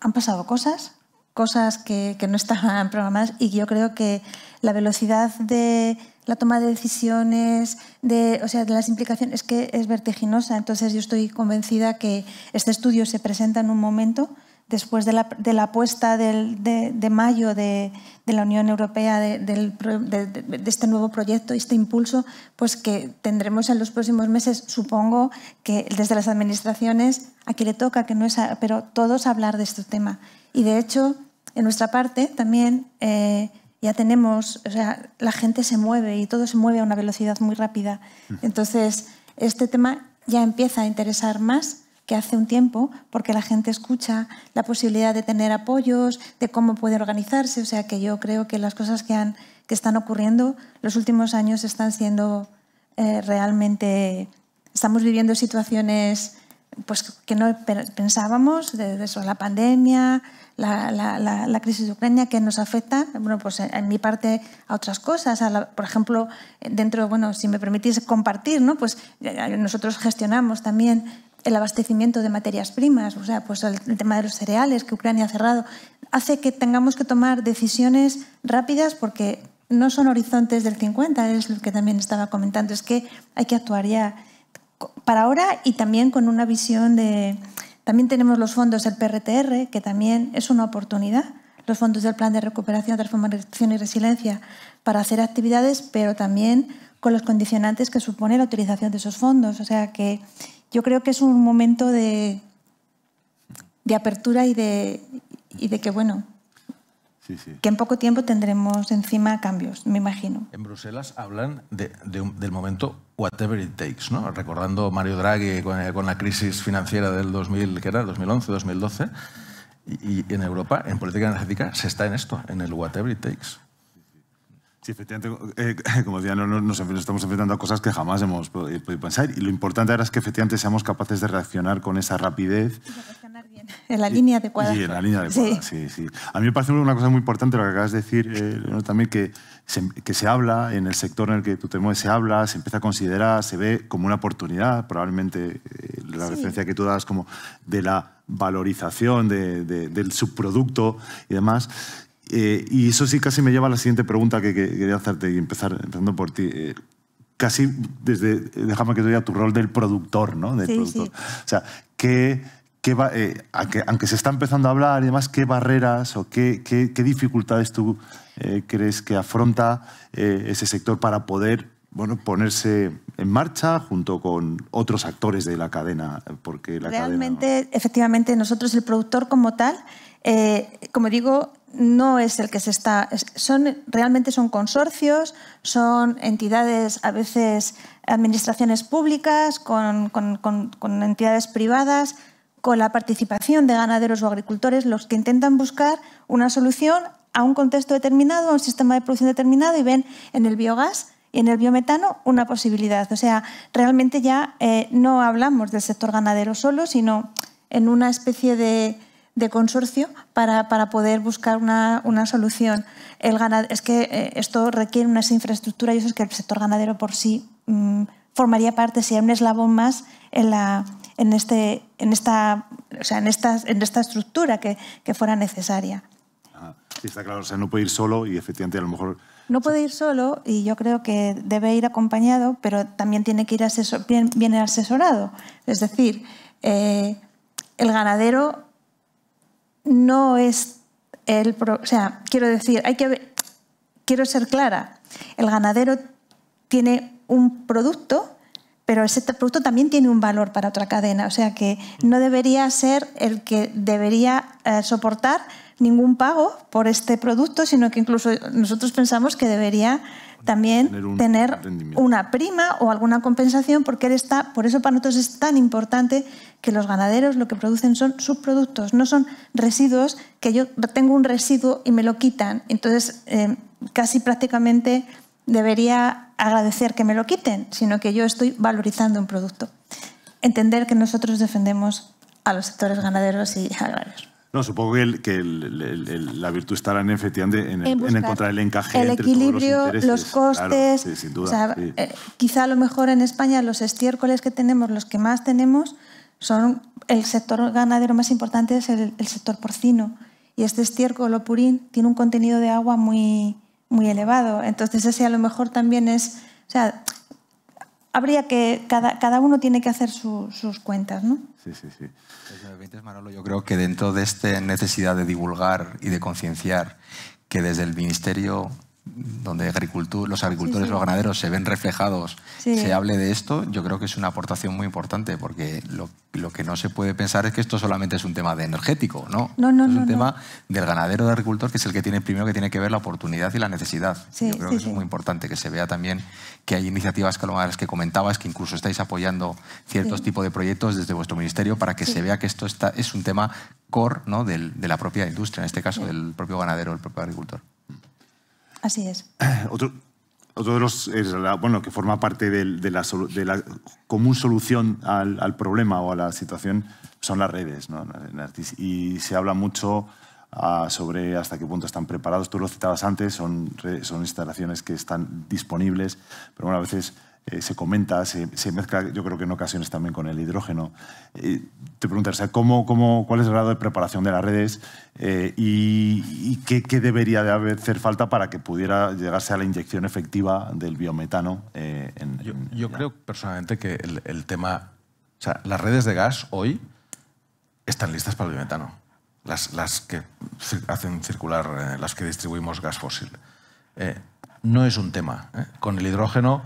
han pasado cosas, cosas que, que no estaban programadas y yo creo que la velocidad de la toma de decisiones, de, o sea, de las implicaciones, es que es vertiginosa. Entonces yo estoy convencida que este estudio se presenta en un momento después de la, de la apuesta del, de, mayo de, de, la Unión Europea de, de, este nuevo proyecto, este impulso, pues que tendremos en los próximos meses, supongo que desde las administraciones, a quien le toca, que no es pero todos hablar de este tema. Y de hecho, en nuestra parte también eh, ya tenemos, o sea, la gente se mueve y todo se mueve a una velocidad muy rápida. Entonces, este tema ya empieza a interesar más que hace un tiempo, porque la gente escucha la posibilidad de tener apoyos, de cómo puede organizarse. O sea que yo creo que las cosas que, han, que están ocurriendo los últimos años están siendo eh, realmente... Estamos viviendo situaciones pues, que no pensábamos, de eso, la pandemia, la, la, la, crisis de Ucrania que nos afecta, bueno, pues en, mi parte a otras cosas. por ejemplo, dentro, bueno, si me permitís compartir, ¿no? pues nosotros gestionamos también el abastecimiento de materias primas, o sea, pues el, tema de los cereales que Ucrania ha cerrado, hace que tengamos que tomar decisiones rápidas porque no son horizontes del 50, es lo que también estaba comentando, es que hay que actuar ya para ahora y también con una visión de, también tenemos los fondos del PRTR, que también es una oportunidad, los fondos del Plan de Recuperación, Transformación y Resiliencia, para hacer actividades, pero también con los condicionantes que supone la utilización de esos fondos. O sea que yo creo que es un momento de, de apertura y de, y de que, bueno, que en poco tiempo tendremos encima cambios, me imagino. En Bruselas hablan del momento whatever it takes, ¿no? recordando Mario Draghi con, la crisis financiera del 2000, ¿qué era? 2011, 2012. Y, y en Europa, en política energética, se está en esto, en el whatever it takes. Sí, efectivamente, eh, <laughs> como decía, no, nos estamos enfrentando a cosas que jamás hemos podido pensar y lo importante ahora es que efectivamente seamos capaces de reaccionar con esa rapidez. bien, <laughs> en la línea adecuada. Sí, en la línea adecuada, sí. sí, A mí me parece una cosa muy importante lo que acabas de decir, eh, también que se, que se habla, en el sector en el que tú te mueves se habla, se empieza a considerar, se ve como una oportunidad, probablemente eh, la referencia que tú das como de la valorización del subproducto y demás. Eh, y eso sí casi me lleva a la siguiente pregunta que, quería hacerte y empezar empezando por ti. Eh, casi desde, déjame que te diga tu rol del productor, ¿no? Del productor. O sea, ¿qué, qué va, eh, aunque, se está empezando a hablar y demás, ¿qué barreras o qué, qué, qué dificultades tú crees que afronta ese sector para poder bueno, ponerse en marcha junto con otros actores de la cadena? Porque la Realmente, efectivamente, nosotros, el productor como tal, como digo, no es el que se está. Son, realmente son consorcios, son entidades, a veces administraciones públicas, con, entidades privadas, con la participación de ganaderos o agricultores, los que intentan buscar una solución a un contexto determinado, a un sistema de producción determinado y ven en el biogás y en el biometano una posibilidad. O sea, realmente ya eh, no hablamos del sector ganadero solo, sino en una especie de de consorcio para, para poder buscar una, una solución. El es que eh, esto requiere unas infraestructuras y eso es que el sector ganadero por sí mm, formaría parte, sería un eslabón más en, la, en, este, en, esta, o sea, en, esta, en esta estructura que, que fuera necesaria. Sí, está claro, o sea, no puede ir solo y efectivamente a lo mejor... No puede ir solo y yo creo que debe ir acompañado, pero también tiene que ir asesor, bien, bien asesorado. Es decir, eh, el ganadero no es el... o sea, quiero decir, hay que... Quiero ser clara, el ganadero tiene un producto, pero ese producto también tiene un valor para otra cadena. O sea que no debería ser el que debería eh, soportar ningún pago por este producto, sino que incluso nosotros pensamos que debería también tener, una prima o alguna compensación, porque él está, por eso para nosotros es tan importante que los ganaderos lo que producen son subproductos, no son residuos que yo tengo un residuo y me lo quitan. Entonces, eh, casi prácticamente debería agradecer que me lo quiten, sino que yo estoy valorizando un producto. Entender que nosotros defendemos a los sectores ganaderos y agrarios. No, supongo que, la virtud estará en, efectivamente en, encontrar el encaje el entre equilibrio, todos los, los costes. sin duda, eh, quizá a lo mejor en España los estiércoles que tenemos, los que más tenemos, son el sector ganadero más importante es el, sector porcino. Y este estiércol o purín tiene un contenido de agua muy, muy elevado. Entonces ese a lo mejor también es, o sea, habría que, cada, cada uno tiene que hacer sus cuentas, ¿no? Sí, sí, sí. Manolo, yo creo que dentro de esta necesidad de divulgar y de concienciar, que desde el Ministerio donde los agricultores y los ganaderos se ven reflejados, se hable de esto, yo creo que es una aportación muy importante, porque lo, que no se puede pensar es que esto solamente es un tema de energético, ¿no? No, no, es un tema del ganadero, del agricultor, que es el que tiene primero que tiene que ver la oportunidad y la necesidad. yo creo que es muy importante que se vea también que hay iniciativas como las que comentabas, que incluso estáis apoyando ciertos tipos de proyectos desde vuestro ministerio para que se vea que esto está, es un tema core ¿no? de la propia industria, en este caso del propio ganadero, del propio agricultor. Así es. <clears throat> Otro, otro de los, bueno, que forma parte de, la, de la, común solución al, problema o a la situación son las redes. ¿no? Y se habla mucho ah, sobre hasta qué punto están preparados. Tú lo citabas antes, son, son instalaciones que están disponibles, pero bueno, a veces eh, se comenta, se, mezcla, yo creo que en ocasiones también con el hidrógeno. Eh, te pregunto, ¿cómo, cómo, cuál es el grado de preparación de las redes eh, y, qué, debería de hacer falta para que pudiera llegarse a la inyección efectiva del biometano? En, yo, creo personalmente que el, tema, o sea, las redes de gas hoy están listas para el biometano, las, las que hacen circular, las que distribuimos gas fósil. no es un tema. Con el hidrógeno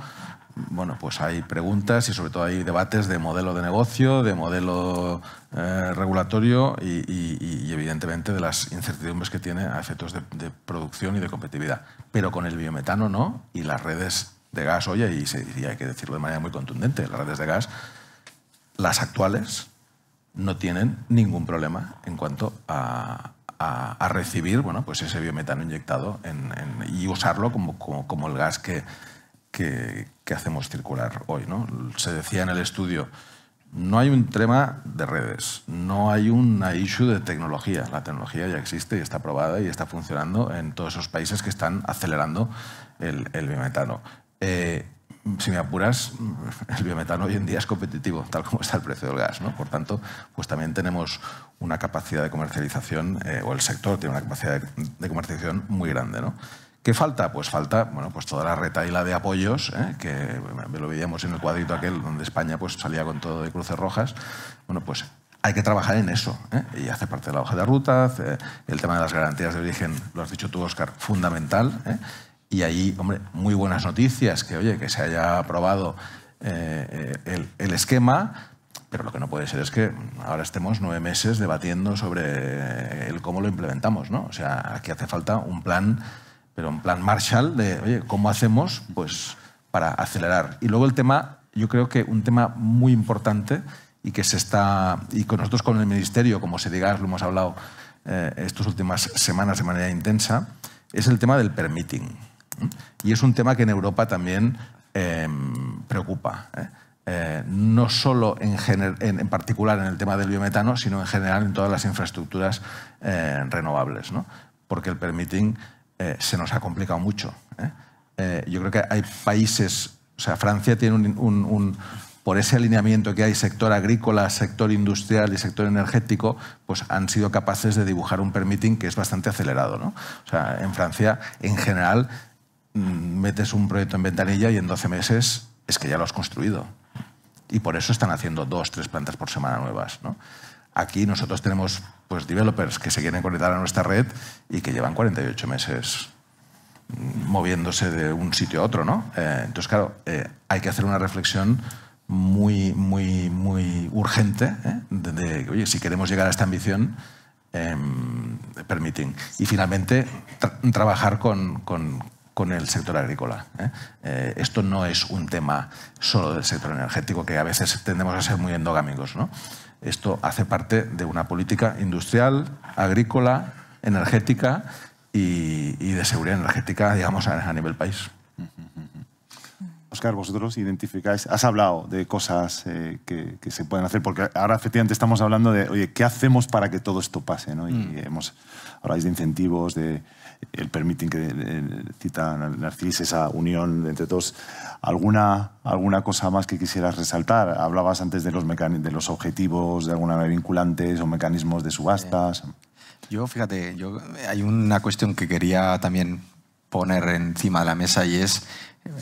bueno, pues hay preguntas y sobre todo hay debates de modelo de negocio, de modelo eh, regulatorio y, evidentemente de las incertidumbres que tiene a efectos de, producción y de competitividad. Pero con el biometano no y las redes de gas, oye, y, se, hay que decirlo de manera muy contundente, las redes de gas, las actuales, no tienen ningún problema en cuanto a, recibir bueno, pues ese biometano inyectado y usarlo como el gas que que, hacemos circular hoy. ¿no? Se decía en el estudio, no hay un tema de redes, no hay una issue de tecnología. La tecnología ya existe y está probada y está funcionando en todos esos países que están acelerando el, biometano. Eh, si me apuras, <laughs> el biometano hoy en día es competitivo, tal como está el precio del gas. ¿no? Por tanto, pues también tenemos una capacidad de comercialización, eh, o el sector tiene una capacidad de, de comercialización muy grande. ¿no? ¿Qué falta? Pues falta bueno, pues toda la retaila de apoyos, ¿eh? que lo veíamos en el cuadrito aquel donde España pues, salía con todo de cruces rojas. Bueno, pues hay que trabajar en eso ¿eh? y hace parte de la hoja de ruta. El tema de las garantías de origen, lo has dicho tú, Oscar, fundamental. ¿eh? Y ahí, hombre, muy buenas noticias que, oye, que se haya aprobado el, el esquema, pero lo que no puede ser es que ahora estemos nueve meses debatiendo sobre el cómo lo implementamos. ¿no? O sea, aquí hace falta un plan pero en plan Marshall de, oye, ¿cómo hacemos pues, para acelerar? Y luego el tema, yo creo que un tema muy importante y que se está, y con nosotros con el Ministerio, como se diga, lo hemos hablado eh, estas últimas semanas de manera intensa, es el tema del permitting. Y es un tema que en Europa también em, preocupa. ¿eh? Eh, no solo en, en, particular en el tema del biometano, sino en general en todas las infraestructuras renovables. ¿no? Porque el permitting eh, se nos ha complicado mucho. ¿eh? Eh, yo creo que hay países, o sea, Francia tiene un, por ese alineamiento que hay sector agrícola, sector industrial y sector energético, pues han sido capaces de dibujar un permitting que es bastante acelerado. ¿no? O sea, en Francia, en general, mm, metes un proyecto en ventanilla y en 12 meses es que ya lo has construido. Y por eso están haciendo dos, tres plantas por semana nuevas. Aquí nosotros tenemos pues, developers que se quieren conectar a nuestra red y que llevan 48 meses moviéndose de un sitio a otro. ¿no? Eh, entonces, claro, eh, hay que hacer una reflexión muy, muy, muy urgente ¿eh? de, oye, si queremos llegar a esta ambición, em, permitting. Y finalmente, trabajar con, con, con, el sector agrícola. esto no es un tema solo del sector energético, que a veces tendemos a ser muy endogámicos. ¿no? Esto hace parte de una política industrial, agrícola, energética y, de seguridad energética, digamos, a, nivel país. Oscar, vosotros identificáis, has hablado de cosas eh, que, se pueden hacer, porque ahora efectivamente estamos hablando de, oye, ¿qué hacemos para que todo esto pase? ¿no? Y mm. hemos, habláis de incentivos, de el permitting que eh, cita Narcis, esa unión entre todos. ¿Alguna, ¿Alguna cosa más que quisieras resaltar? Hablabas antes de los, de los objetivos, de alguna manera vinculantes o mecanismos de subastas. Yo, fíjate, yo, hay una cuestión que quería también poner encima de la mesa y es,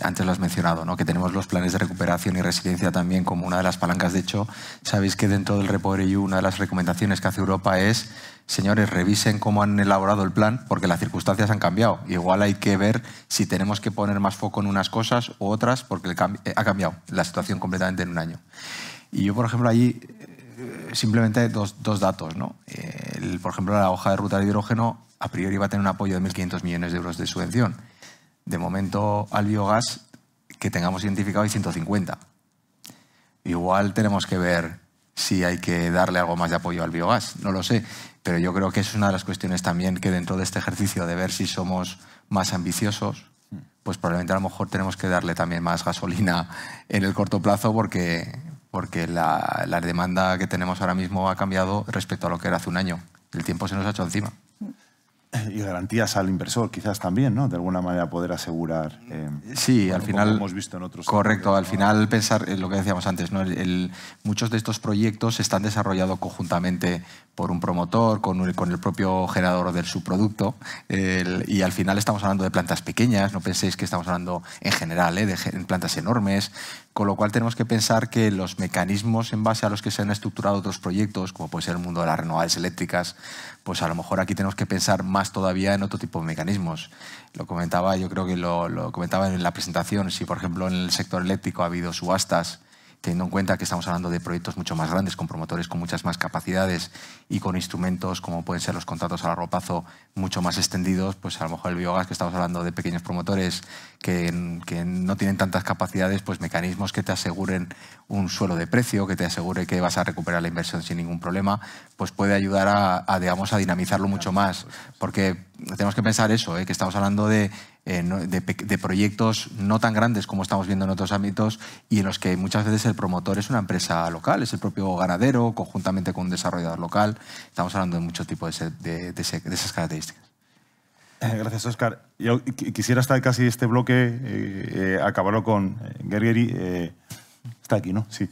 antes lo has mencionado, ¿no? que tenemos los planes de recuperación y resiliencia también como una de las palancas. De hecho, sabéis que dentro del Repower EU una de las recomendaciones que hace Europa es, señores, revisen cómo han elaborado el plan porque las circunstancias han cambiado. Igual hay que ver si tenemos que poner más foco en unas cosas u otras porque ha cambiado la situación completamente en un año. Y yo, por ejemplo, allí eh, simplemente dos, dos datos. ¿no? por ejemplo, la hoja de ruta de hidrógeno a priori va a tener un apoyo de 1.500 millones de euros de subvención. De momento, al biogás que tengamos identificado hay 150. Igual tenemos que ver si hay que darle algo más de apoyo al biogás, no lo sé, pero yo creo que es una de las cuestiones también que dentro de este ejercicio de ver si somos más ambiciosos, pues probablemente a lo mejor tenemos que darle también más gasolina en el corto plazo porque, porque la, la demanda que tenemos ahora mismo ha cambiado respecto a lo que era hace un año. El tiempo se nos ha hecho encima. <clears throat> Y garantías al inversor, quizás también, ¿no? De alguna manera poder asegurar. Eh, sí, al final. hemos visto en otros. Correcto, al final pensar en lo que decíamos antes, ¿no? muchos de estos proyectos están desarrollados conjuntamente por un promotor, con, con el propio generador del subproducto, y al final estamos hablando de plantas pequeñas, no penséis que estamos hablando en general ¿eh? de plantas enormes, con lo cual tenemos que pensar que los mecanismos en base a los que se han estructurado otros proyectos, como puede ser el mundo de las renovables eléctricas, pues a lo mejor aquí tenemos que pensar más todavía en otro tipo de mecanismos. Lo comentaba, yo creo que lo, comentaba en la presentación, si por ejemplo en el sector eléctrico ha habido subastas teniendo en cuenta que estamos hablando de proyectos mucho más grandes, con promotores con muchas más capacidades y con instrumentos como pueden ser los contratos a largo plazo mucho más extendidos, pues a lo mejor el biogás, que estamos hablando de pequeños promotores que, que no tienen tantas capacidades, pues mecanismos que te aseguren un suelo de precio, que te asegure que vas a recuperar la inversión sin ningún problema, pues puede ayudar a, digamos, a dinamizarlo mucho más. Porque tenemos que pensar eso, ¿eh? que estamos hablando de eh, de, proyectos no tan grandes como estamos viendo en otros ámbitos y en los que muchas veces el promotor es una empresa local, es el propio ganadero, conjuntamente con un desarrollador local. Estamos hablando de mucho tipo de, esas características. Eh, gracias, Oscar. Yo quisiera estar casi este bloque, eh, acabarlo con Gergeri. Está aquí, ¿no? Sí.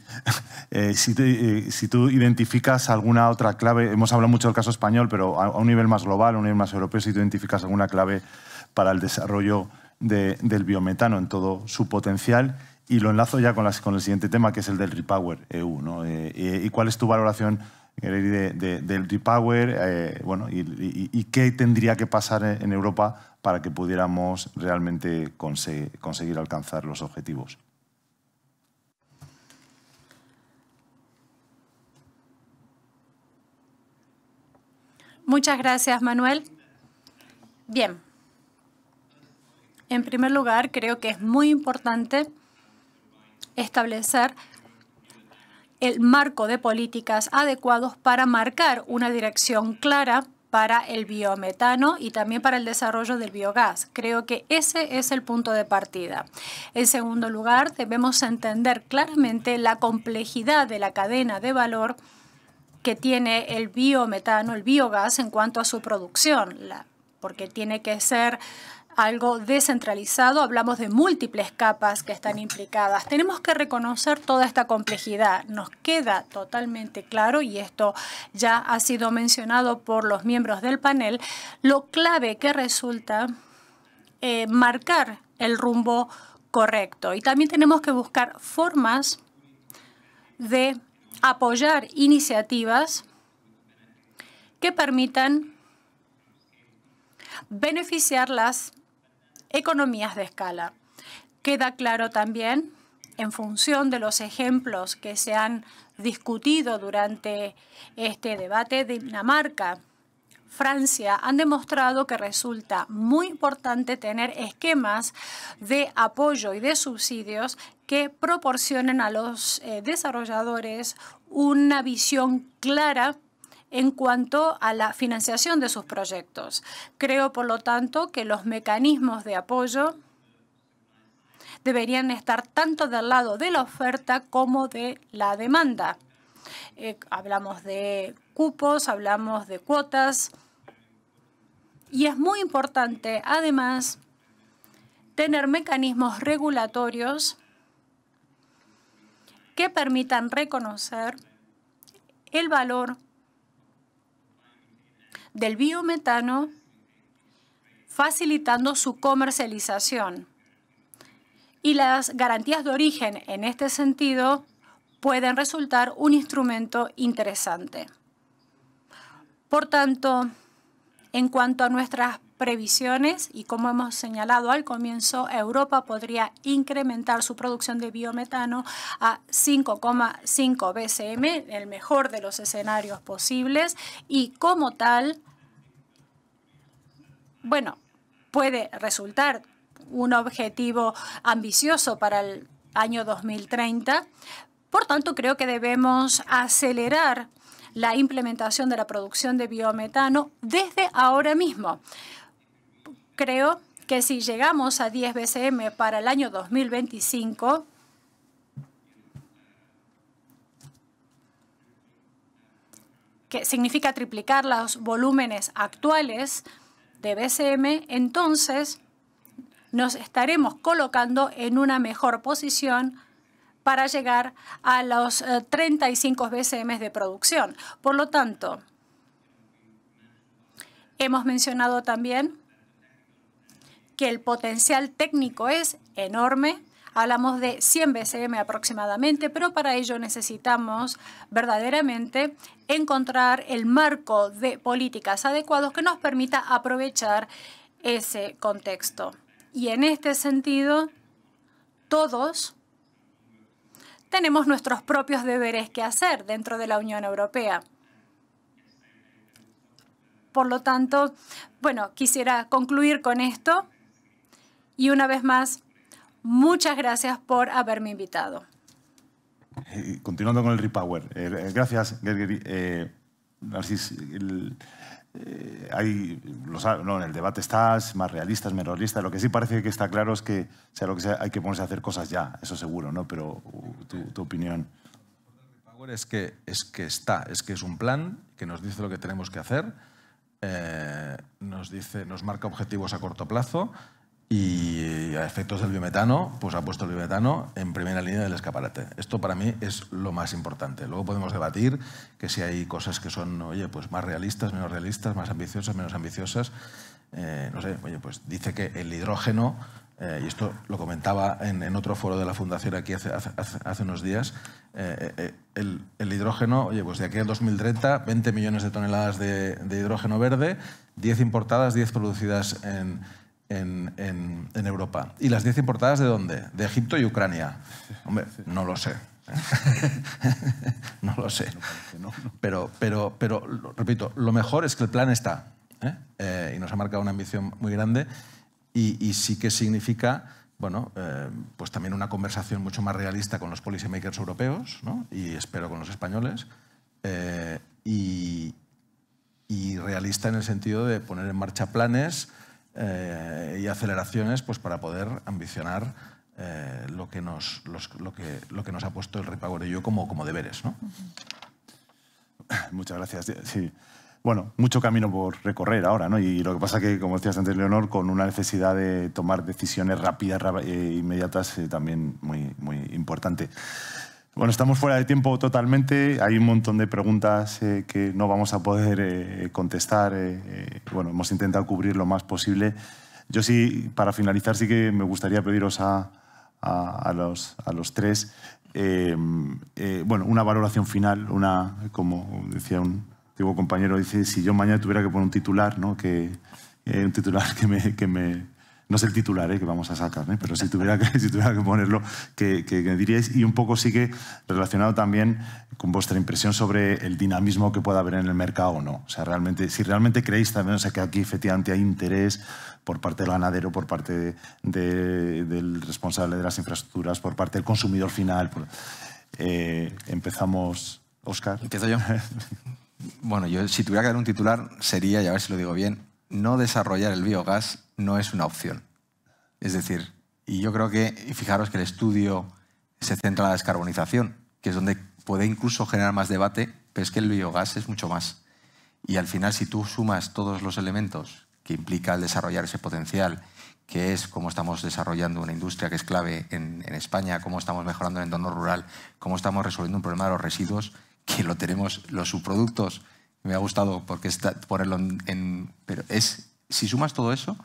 <laughs> si, si, tú identificas alguna otra clave, hemos hablado mucho del caso español, pero a, un nivel más global, a un nivel más europeo, si tú identificas alguna clave para el desarrollo del biometano en todo su potencial. Y lo enlazo ya con, el siguiente tema, que es el del Repower EU. ¿no? Eh, y, cuál es tu valoración del Repower? Eh, bueno, y, qué tendría que pasar en Europa para que pudiéramos realmente conseguir alcanzar los objetivos? Muchas gracias, Manuel. Bien, en primer lugar, creo que es muy importante establecer el marco de políticas adecuados para marcar una dirección clara para el biometano y también para el desarrollo del biogás. Creo que ese es el punto de partida. En segundo lugar, debemos entender claramente la complejidad de la cadena de valor que tiene el biometano, el biogás en cuanto a su producción, porque tiene que ser algo descentralizado, hablamos de múltiples capas que están implicadas. Tenemos que reconocer toda esta complejidad. Nos queda totalmente claro, y esto ya ha sido mencionado por los miembros del panel, lo clave que resulta eh, marcar el rumbo correcto. Y también tenemos que buscar formas de apoyar iniciativas que permitan beneficiar las economías de escala. Queda claro también, en función de los ejemplos que se han discutido durante este debate, Dinamarca, Francia han demostrado que resulta muy importante tener esquemas de apoyo y de subsidios que proporcionen a los eh, desarrolladores una visión clara en cuanto a la financiación de sus proyectos. Creo, por lo tanto, que los mecanismos de apoyo deberían estar tanto del lado de la oferta como de la demanda. Eh, hablamos de cupos, hablamos de cuotas y es muy importante, además, tener mecanismos regulatorios que permitan reconocer el valor del biometano facilitando su comercialización. Y las garantías de origen en este sentido pueden resultar un instrumento interesante. Por tanto, en cuanto a nuestras previsiones y como hemos señalado al comienzo, Europa podría incrementar su producción de biometano a 5,5 BCM, el mejor de los escenarios posibles, y como tal, bueno, puede resultar un objetivo ambicioso para el año 2030. Por tanto, creo que debemos acelerar la implementación de la producción de biometano desde ahora mismo. Creo que si llegamos a 10 BCM para el año 2025, que significa triplicar los volúmenes actuales de BCM, entonces nos estaremos colocando en una mejor posición para llegar a los 35 eh, BCM de producción. Por lo tanto, hemos mencionado también que el potencial técnico es enorme. Hablamos de 100 BCM aproximadamente, pero para ello necesitamos verdaderamente encontrar el marco de políticas adecuados que nos permita aprovechar ese contexto. Y en este sentido, todos tenemos nuestros propios deberes que hacer dentro de la Unión Europea. Por lo tanto, bueno, quisiera concluir con esto y una vez más, muchas gracias por haberme invitado. Continuando con el Repower, eh, gracias, Gergely. Eh, eh, hay, no, en el debate estás, más realistas, menos realistas. Lo que sí parece que está claro es que, sea lo que sea, hay que ponerse a hacer cosas ya, eso seguro, ¿no? Pero uh, tu, opinión. Es que, es que está, es que es un plan que nos dice lo que tenemos que hacer, eh, nos, dice, nos marca objetivos a corto plazo y a efectos del biometano, pues ha puesto el biometano en primera línea del escaparate. Esto para mí es lo más importante. Luego podemos debatir que si hay cosas que son, oye, pues más realistas, menos realistas, más ambiciosas, menos ambiciosas. Eh, no sé, oye, pues dice que el hidrógeno, eh, y esto lo comentaba en, otro foro de la Fundación aquí hace, hace, unos días, eh, el, el, hidrógeno, oye, pues de aquí al 2030, 20 millones de toneladas de, de hidrógeno verde, 10 importadas, 10 producidas en en, Europa. ¿Y las 10 importadas de dónde? De Egipto y Ucrania. Hombre, no lo sé. <laughs> no lo sé. Pero, pero, pero, repito, lo mejor es que el plan está. ¿eh? Eh, y nos ha marcado una ambición muy grande y, sí que significa bueno, eh, pues también una conversación mucho más realista con los policymakers europeos y espero con los españoles. y, y realista en el sentido de poner en marcha planes eh, y aceleraciones pues, para poder ambicionar eh, lo, que nos, lo, que, lo que nos ha puesto el Repower yo como, como deberes. ¿no? <laughs> Muchas gracias. Sí. Bueno, mucho camino por recorrer ahora, ¿no? Y lo que pasa que, como decías antes, Leonor, con una necesidad de tomar decisiones rápidas, e inmediatas, también muy, muy importante. Bueno, estamos fuera de tiempo totalmente. Hay un montón de preguntas eh, que no vamos a poder eh, contestar. Eh, bueno, hemos intentado cubrir lo más posible. Yo sí, para finalizar, sí que me gustaría pediros a, a, los, a los, tres bueno, una valoración final, una, como decía un antiguo compañero, dice, si yo mañana tuviera que poner un titular, ¿no? que, un titular <laughs> que me, que me no es el titular ¿eh? que vamos a sacar, ¿eh? pero si tuviera que, <laughs> si tuviera que ponerlo, que, diríais? Y un poco sigue relacionado también con vuestra impresión sobre el dinamismo que pueda haber en el mercado o no. O sea, realmente, si realmente creéis también o sea, que aquí efectivamente hay interés por parte del ganadero, por parte del responsable de las infraestructuras, por parte del consumidor final. Eh, empezamos, Oscar. Empiezo yo. <laughs> bueno, yo si tuviera que dar un titular sería, y a ver si lo digo bien, no desarrollar el biogás no es una opción. Es decir, y yo creo que, y fijaros que el estudio se centra en la descarbonización, que es donde puede incluso generar más debate, pero es que el biogás es mucho más. Y al final, si tú sumas todos los elementos que implica el desarrollar ese potencial, que es cómo estamos desarrollando una industria que es clave en, España, cómo estamos mejorando el entorno rural, cómo estamos resolviendo un problema de los residuos, que lo tenemos, los subproductos, me ha gustado porque está, ponerlo en, Pero es, si sumas todo eso,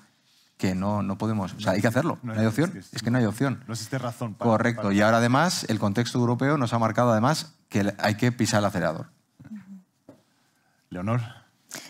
que no, no podemos. O sea, hay que hacerlo. No, hay opción. Es que, no hay opción. No existe razón para. Correcto. Y ahora, además, el contexto europeo nos ha marcado, además, que hay que pisar el acelerador. Leonor.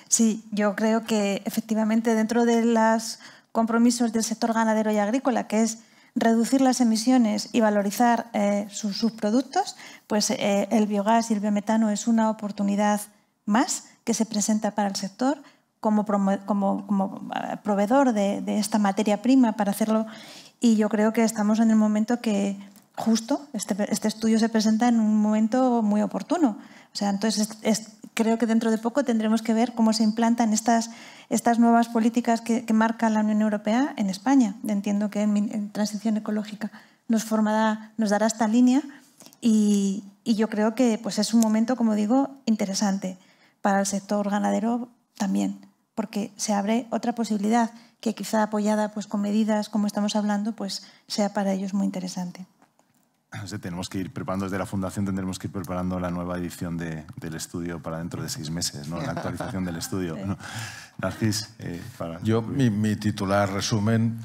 Sí, yo creo que efectivamente dentro de los compromisos del sector ganadero y agrícola, que es reducir las emisiones y valorizar eh, sus subproductos, pues eh, el biogás y el biometano es una oportunidad más que se presenta para el sector como, como, eh, proveedor de, esta materia prima para hacerlo. Y yo creo que estamos en el momento que justo este, este estudio se presenta en un momento muy oportuno. O sea, entonces creo que dentro de poco tendremos que ver cómo se implantan estas, estas nuevas políticas que, marca la Unión Europea en España. Entiendo que en, transición ecológica nos, formará, nos dará esta línea y, y, yo creo que pues es un momento, como digo, interesante para el sector ganadero también, porque se abre otra posibilidad que quizá apoyada pues, con medidas como estamos hablando, pues sea para ellos muy interesante. tenemos que ir preparando desde la Fundación, tendremos que ir preparando la nueva edición de, del estudio para dentro de seis meses, ¿no? la <laughs> actualización del estudio. ¿no? Narcis, eh, para... Yo, mi, mi, titular resumen,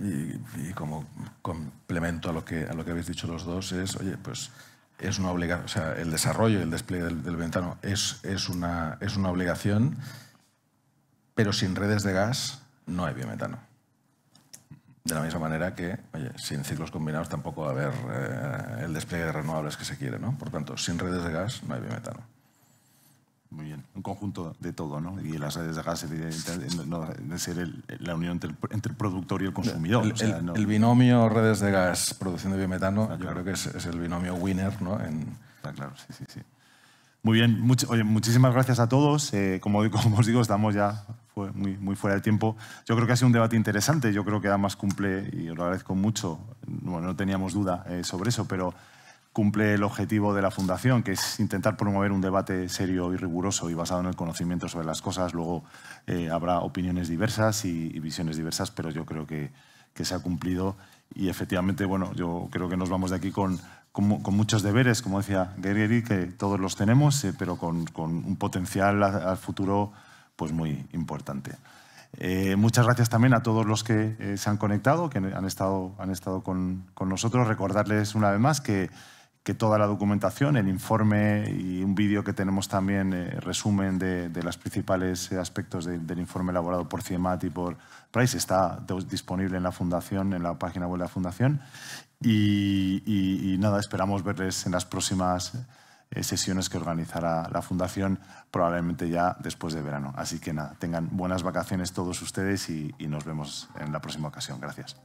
y, y, como complemento a lo, que, a lo que habéis dicho los dos, es, oye, pues es una obligación, o sea, el desarrollo y el despliegue del, del ventano es, es, una, es una obligación, pero sin redes de gas no hay biometano. De la misma manera que, oye, sin ciclos combinados tampoco va a haber eh, el despliegue de renovables que se quiere, ¿no? Por tanto, sin redes de gas no hay biometano. Muy bien, un conjunto de todo, ¿no? Y las redes de gas no debe ser la unión entre el, productor y el consumidor. El, binomio redes de gas, producción de biometano, yo creo que es, el binomio winner, ¿no? En... Está claro, sí, sí, sí. Muy bien, oye, muchísimas gracias a todos. Eh, como, como, os digo, estamos ya muy, muy fuera de tiempo. Yo creo que ha sido un debate interesante. Yo creo que además cumple, y lo agradezco mucho, bueno, no teníamos duda eh, sobre eso, pero cumple el objetivo de la Fundación, que es intentar promover un debate serio y riguroso y basado en el conocimiento sobre las cosas. Luego eh, habrá opiniones diversas y, visiones diversas, pero yo creo que, que, se ha cumplido y efectivamente, bueno, yo creo que nos vamos de aquí con, con, muchos deberes, como decía Guerrieri, que todos los tenemos, eh, pero con, con, un potencial al futuro pues muy importante. Eh, muchas gracias también a todos los que se han conectado, que han estado, han estado con, con nosotros. Recordarles una vez más que que toda la documentación, el informe y un vídeo que tenemos también, eh, resumen de, los principales aspectos del informe elaborado por CIEMAT y por Price, está disponible en la Fundación, en la página web de la Fundación. Y, nada, esperamos verles en las próximas eh, sesiones que organizará la Fundación, probablemente ya después de verano. Así que nada, tengan buenas vacaciones todos ustedes y nos vemos en la próxima ocasión. Gracias.